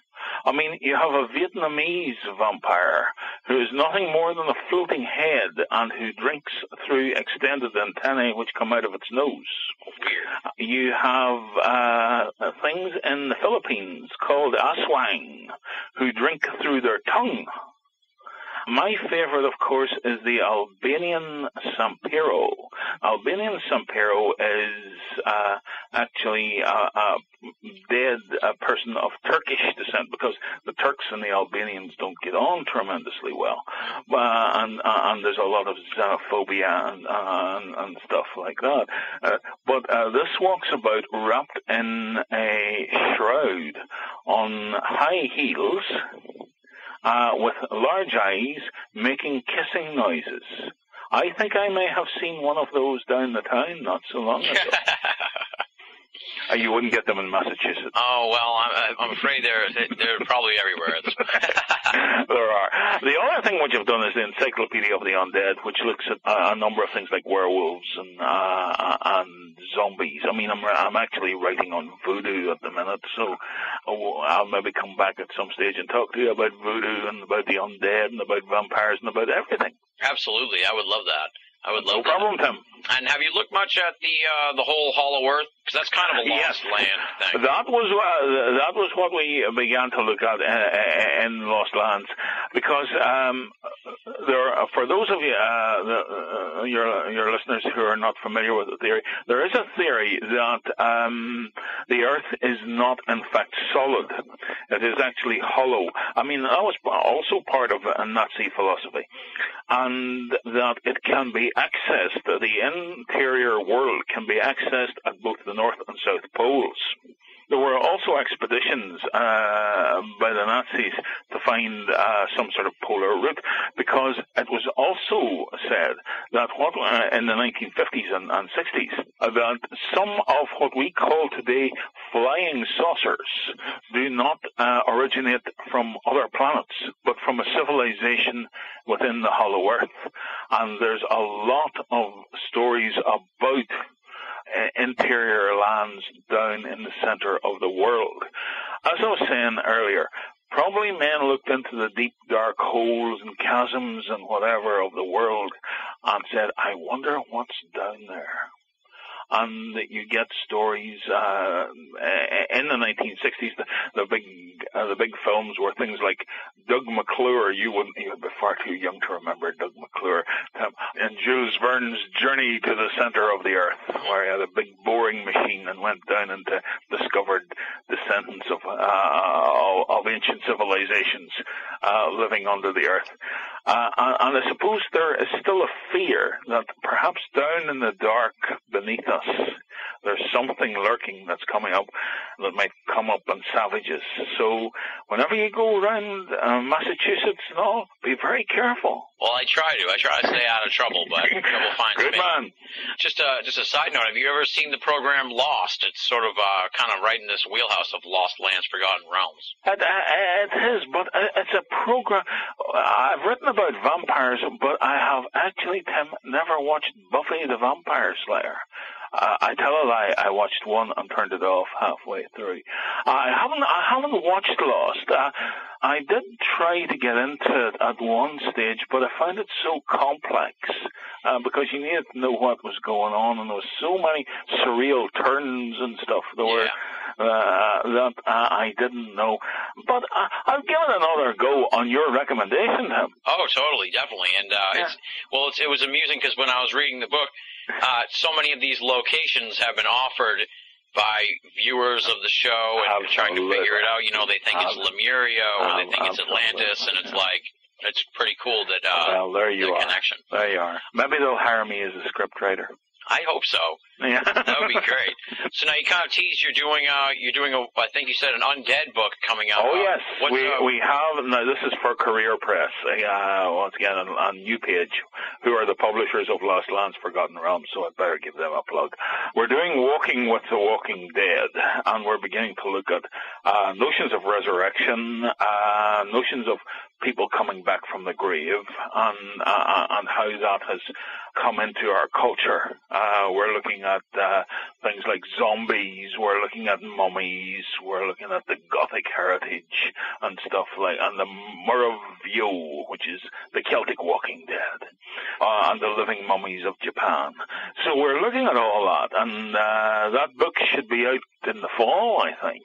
Speaker 1: I mean, you have a Vietnamese vampire who is nothing more than a floating head and who drinks through extended antennae which come out of its nose. You have uh, things in the Philippines called aswang who drink through their tongue. My favorite, of course, is the Albanian Sampiro. Albanian Sampiro is uh, actually a, a dead a person of Turkish descent because the Turks and the Albanians don't get on tremendously well, uh, and, uh, and there's a lot of xenophobia and and, and stuff like that. Uh, but uh, this walks about wrapped in a shroud on high heels uh, with large eyes making kissing noises. I think I may have seen one of those down the town not so long ago. Uh, you wouldn't get them in Massachusetts.
Speaker 4: Oh well, I'm, I'm afraid they're they're probably everywhere.
Speaker 1: there are. The other thing which I've done is the Encyclopedia of the Undead, which looks at uh, a number of things like werewolves and uh, and zombies. I mean, I'm I'm actually writing on voodoo at the minute, so I'll maybe come back at some stage and talk to you about voodoo and about the undead and about vampires and about everything.
Speaker 4: Absolutely, I would love that. I would love
Speaker 1: no problem,
Speaker 4: that.
Speaker 1: Tim.
Speaker 4: And have you looked much at the uh, the whole Hollow Earth? Because that's kind of a lost
Speaker 1: yes.
Speaker 4: land thing.
Speaker 1: That was uh, that was what we began to look at uh, in Lost Lands, because um, there, are, for those of you, uh, the, uh, your your listeners who are not familiar with the theory, there is a theory that um, the Earth is not in fact solid; it is actually hollow. I mean, that was also part of a Nazi philosophy, and that it can be accessed. The interior world can be accessed at both the North and South Poles. There were also expeditions uh, by the Nazis to find uh, some sort of polar route because it was also said that what uh, in the 1950s and, and 60s that some of what we call today flying saucers do not uh, originate from other planets but from a civilization within the Hollow Earth, and there's a lot of stories about interior lands down in the center of the world. As I was saying earlier, probably men looked into the deep dark holes and chasms and whatever of the world and said, I wonder what's down there and you get stories uh, in the 1960s. The, the big uh, the big films were things like Doug McClure. You wouldn't would be far too young to remember Doug McClure. Um, and Jules Verne's Journey to the Center of the Earth, where he had a big boring machine and went down and discovered descendants of uh, of ancient civilizations uh, living under the earth. Uh, and I suppose there is still a fear that perhaps down in the dark beneath us, there's something lurking that's coming up that might come up and savage us. So whenever you go around uh, Massachusetts and all, be very careful.
Speaker 4: Well, I try to. I try to stay out of trouble, but trouble finds
Speaker 1: Good
Speaker 4: me.
Speaker 1: man.
Speaker 4: Just a just a side note. Have you ever seen the program Lost? It's sort of uh, kind of right in this wheelhouse of Lost Lands, Forgotten Realms.
Speaker 1: It, uh, it is, but uh, it's a program. I've written about vampires, but I have actually, Tim, never watched Buffy the Vampire Slayer. Uh, I tell a lie. I watched one and turned it off halfway through. I haven't. I haven't watched Lost. Uh, I did try to get into it at one stage, but I found it so complex uh, because you needed to know what was going on, and there was so many surreal turns and stuff. There were uh, that uh, I didn't know. But uh, I'll give it another go on your recommendation, Tim.
Speaker 4: Oh, totally, definitely. And uh, it's well, it's, it was amusing because when I was reading the book, uh, so many of these locations have been offered by viewers of the show and trying to figure it out. You know, they think it's Lemuria or they think it's Atlantis, and it's like it's pretty cool that uh,
Speaker 1: well, there you
Speaker 4: the
Speaker 1: are.
Speaker 4: connection.
Speaker 1: There you are. Maybe they'll hire me as a script writer.
Speaker 4: I hope so.
Speaker 1: Yeah.
Speaker 4: That would be great. So now you kind of tease you're doing uh you're doing a I think you said an undead book coming out.
Speaker 1: Oh
Speaker 4: Uh,
Speaker 1: yes,
Speaker 4: what's,
Speaker 1: we
Speaker 4: uh,
Speaker 1: we have. No, this is for Career Press. Uh, once again, on, on New Page, who are the publishers of Lost Lands, Forgotten Realms. So I'd better give them a plug. We're doing Walking with the Walking Dead, and we're beginning to look at uh, notions of resurrection, uh, notions of people coming back from the grave, and uh, and how that has come into our culture. Uh, we're looking at uh, things like zombies. We're looking at mummies. We're looking at the Gothic heritage and stuff like, and the Muravyo, which is the Celtic Walking Dead, uh, and the living mummies of Japan. So we're looking at all that, and uh, that book should be out in the fall, I think.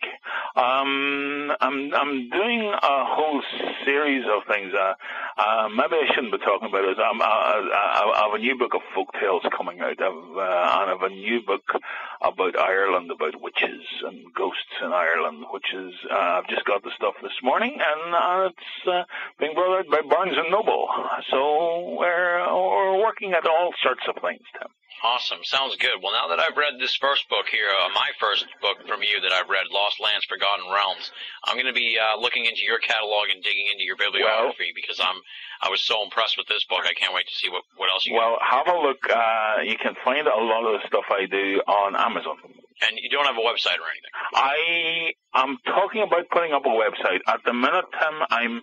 Speaker 1: Um, I'm I'm doing a whole series of things. Uh, uh, maybe I shouldn't be talking about it. I'm, uh, I, I have a new book of folk tales coming out, I've, uh, and I have a new book about Ireland, about witches and ghosts in Ireland, which is uh, I've just got the stuff this morning, and uh, it's uh, being brought out by Barnes and Noble. So we're we're working at all sorts of things, Tim.
Speaker 4: Awesome. Sounds good. Well, now that I've read this first book here, uh, my first book from you that I've read, Lost Lands, Forgotten Realms, I'm going to be uh, looking into your catalog and digging into your bibliography because I'm I was so impressed with this book. I can't wait to see what what else you
Speaker 1: Well, have a look. Uh, you can find a lot of the stuff I do on Amazon.
Speaker 4: And you don't have a website or anything.
Speaker 1: I I am talking about putting up a website. At the minute, Tim, I'm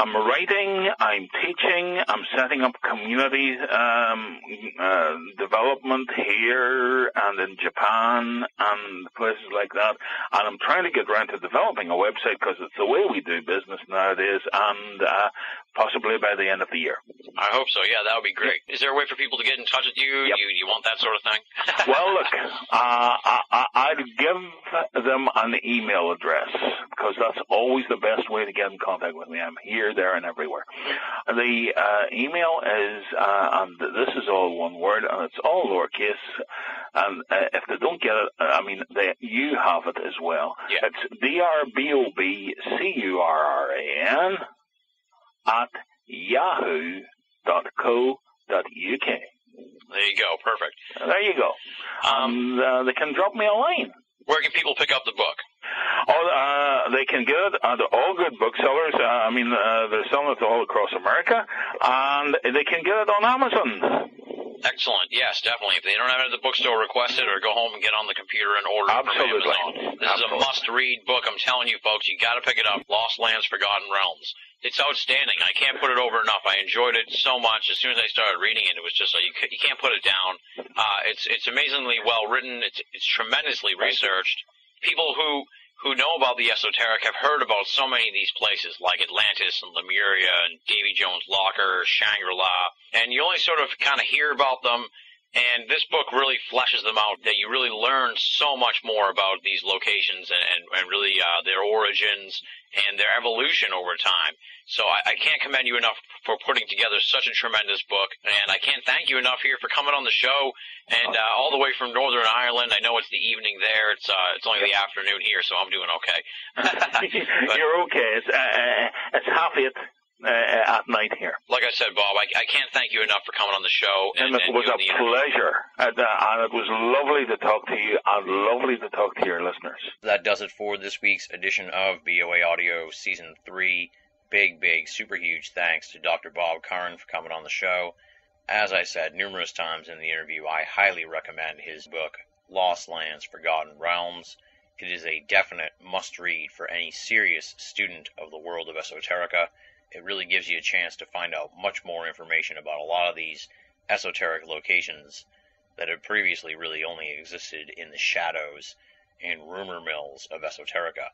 Speaker 1: I'm writing, I'm teaching, I'm setting up community um, uh, development here and in Japan and places like that. And I'm trying to get around to developing a website because it's the way we do business nowadays and uh, possibly by the end of the year.
Speaker 4: I hope so. Yeah, that would be great. Is there a way for people to get in touch with you?
Speaker 1: Yep.
Speaker 4: You you want that sort of thing?
Speaker 1: Well, look, uh, I, I, I'd give them an email address because that's always the best way to get in contact with me. I'm here, there, and everywhere. The uh, email is, uh, and this is all one word, and it's all lowercase. And uh, if they don't get it, uh, I mean, they, you have it as well.
Speaker 4: Yeah.
Speaker 1: It's D R B O B C U R R A N at yahoo.co.uk.
Speaker 4: there you go. Perfect.
Speaker 1: There you go.
Speaker 4: Um,
Speaker 1: And uh, they can drop me a line.
Speaker 4: where can people pick up the book?
Speaker 1: Oh, uh, they can get it at all good booksellers. Uh, I mean, uh, they're selling it all across America, and they can get it on Amazon.
Speaker 4: Excellent. Yes, definitely. If they don't have it at the bookstore, request it or go home and get on the computer and order it from Amazon. This is a must-read book. I'm telling you, folks, you got to pick it up. Lost Lands, Forgotten Realms. It's outstanding. I can't put it over enough. I enjoyed it so much. As soon as I started reading it, it was just like you, you can't put it down. Uh, it's it's amazingly well written. It's it's tremendously researched. People who who know about the esoteric have heard about so many of these places, like Atlantis and Lemuria and Davy Jones' Locker, Shangri-La, and you only sort of kind of hear about them. And this book really fleshes them out. That you really learn so much more about these locations and, and, and really uh, their origins and their evolution over time. So I, I can't commend you enough for putting together such a tremendous book, and I can't thank you enough here for coming on the show. And uh, all the way from Northern Ireland, I know it's the evening there. It's uh, it's only the afternoon here, so I'm doing okay. But-
Speaker 1: You're okay. It's, uh, uh, it's half eight uh, at night here.
Speaker 3: Like I said, Bob, I, I can't thank you enough for coming on the show.
Speaker 1: And, it was a pleasure, and, uh, and it was lovely to talk to you, and lovely to talk to your listeners.
Speaker 3: That does it for this week's edition of BOA Audio Season 3. Big, big, super huge thanks to Dr. Bob Curran for coming on the show. As I said numerous times in the interview, I highly recommend his book, Lost Lands, Forgotten Realms. It is a definite must read for any serious student of the world of esoterica it really gives you a chance to find out much more information about a lot of these esoteric locations that had previously really only existed in the shadows and rumor mills of esoterica.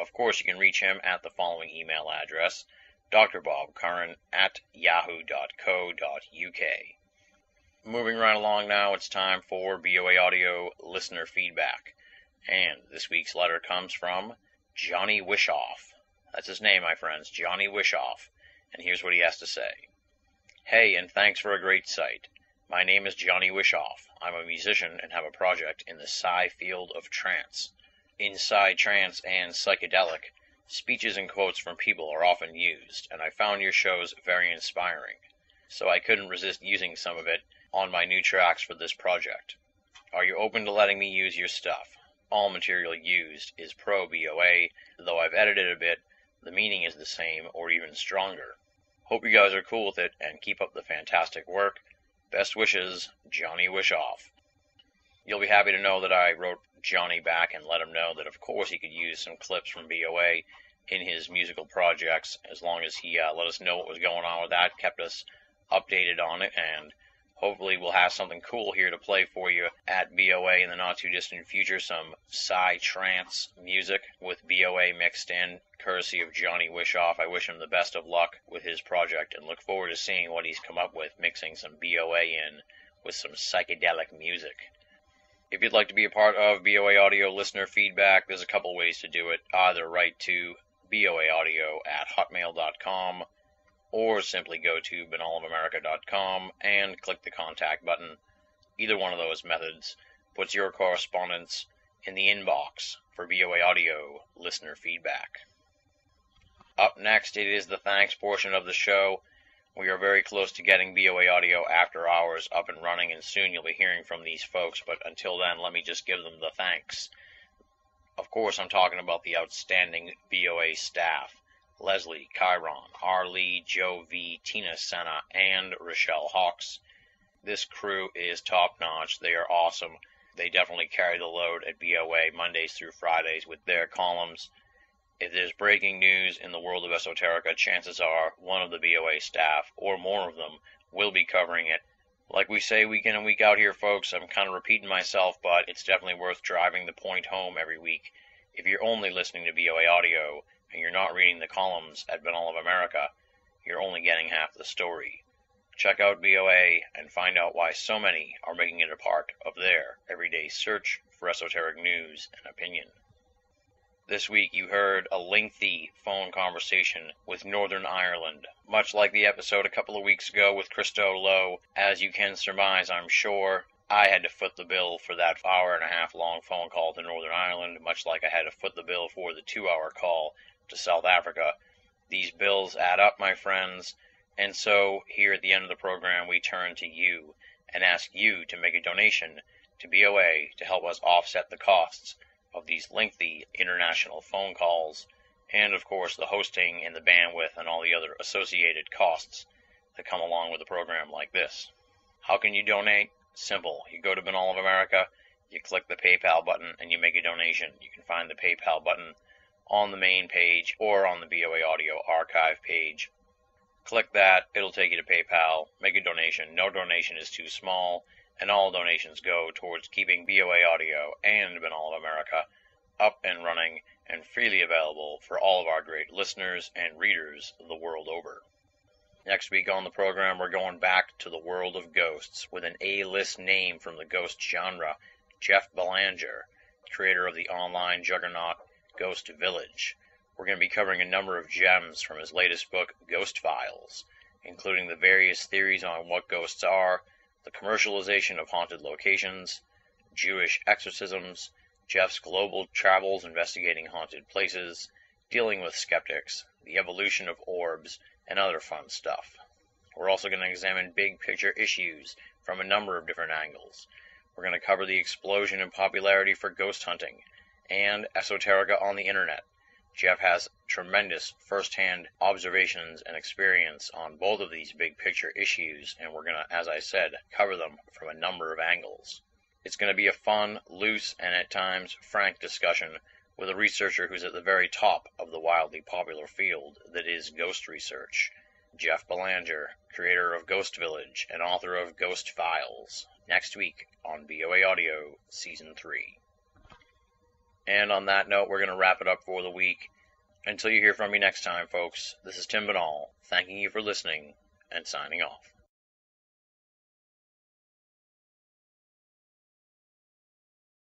Speaker 3: Of course, you can reach him at the following email address drbobcurran at yahoo.co.uk. Moving right along now, it's time for BOA Audio listener feedback. And this week's letter comes from Johnny Wishoff. That's his name, my friends, Johnny Wishoff. And here's what he has to say. Hey, and thanks for a great site. My name is Johnny Wishoff. I'm a musician and have a project in the psy field of trance. In psy trance and psychedelic, speeches and quotes from people are often used, and I found your shows very inspiring. So I couldn't resist using some of it on my new tracks for this project. Are you open to letting me use your stuff? All material used is pro BOA, though I've edited a bit the meaning is the same or even stronger. Hope you guys are cool with it and keep up the fantastic work. Best wishes, Johnny Wishoff. You'll be happy to know that I wrote Johnny back and let him know that of course he could use some clips from BOA in his musical projects as long as he uh, let us know what was going on with that, kept us updated on it, and Hopefully, we'll have something cool here to play for you at BOA in the not too distant future. Some Psy trance music with BOA mixed in, courtesy of Johnny Wishoff. I wish him the best of luck with his project and look forward to seeing what he's come up with, mixing some BOA in with some psychedelic music. If you'd like to be a part of BOA Audio listener feedback, there's a couple ways to do it. Either write to boaaudio at hotmail.com or simply go to binnallofamerica.com and click the contact button. Either one of those methods puts your correspondence in the inbox for BOA Audio listener feedback. Up next, it is the thanks portion of the show. We are very close to getting BOA Audio After Hours up and running, and soon you'll be hearing from these folks. But until then, let me just give them the thanks. Of course, I'm talking about the outstanding BOA staff. Leslie, Chiron, R. Lee, Joe V, Tina Senna, and Rochelle Hawks. This crew is top notch. They are awesome. They definitely carry the load at BOA Mondays through Fridays with their columns. If there's breaking news in the world of esoterica, chances are one of the BOA staff, or more of them, will be covering it. Like we say week in and week out here, folks, I'm kind of repeating myself, but it's definitely worth driving the point home every week. If you're only listening to BOA audio, and you're not reading the columns at Binnall of America, you're only getting half the story. Check out BOA and find out why so many are making it a part of their everyday search for esoteric news and opinion. This week you heard a lengthy phone conversation with Northern Ireland, much like the episode a couple of weeks ago with Christo Lowe. As you can surmise, I'm sure, I had to foot the bill for that hour and a half long phone call to Northern Ireland, much like I had to foot the bill for the two hour call to South Africa. These bills add up, my friends, and so here at the end of the program, we turn to you and ask you to make a donation to BOA to help us offset the costs of these lengthy international phone calls, and of course the hosting and the bandwidth and all the other associated costs that come along with a program like this. How can you donate? Simple. You go to Binnall of America, you click the PayPal button, and you make a donation. You can find the PayPal button on the main page or on the BOA Audio archive page. Click that, it'll take you to PayPal, make a donation. No donation is too small, and all donations go towards keeping BOA Audio and Binnall of America up and running and freely available for all of our great listeners and readers the world over. Next week on the program, we're going back to the world of ghosts with an A-list name from the ghost genre, Jeff Belanger, creator of the online juggernaut Ghost Village. We're going to be covering a number of gems from his latest book, Ghost Files, including the various theories on what ghosts are, the commercialization of haunted locations, Jewish exorcisms, Jeff's global travels investigating haunted places, dealing with skeptics, the evolution of orbs, and other fun stuff. We're also going to examine big picture issues from a number of different angles. We're going to cover the explosion in popularity for ghost hunting and esoterica on the internet. Jeff has tremendous first-hand observations and experience on both of these big picture issues, and we're going to, as I said, cover them from a number of angles. It's going to be a fun, loose, and at times frank discussion with a researcher who's at the very top of the wildly popular field that is ghost research. Jeff Belanger, creator of Ghost Village and author of Ghost Files, next week on BOA Audio Season 3. And on that note, we're going to wrap it up for the week. Until you hear from me next time, folks, this is Tim Binnall, thanking you for listening and signing off.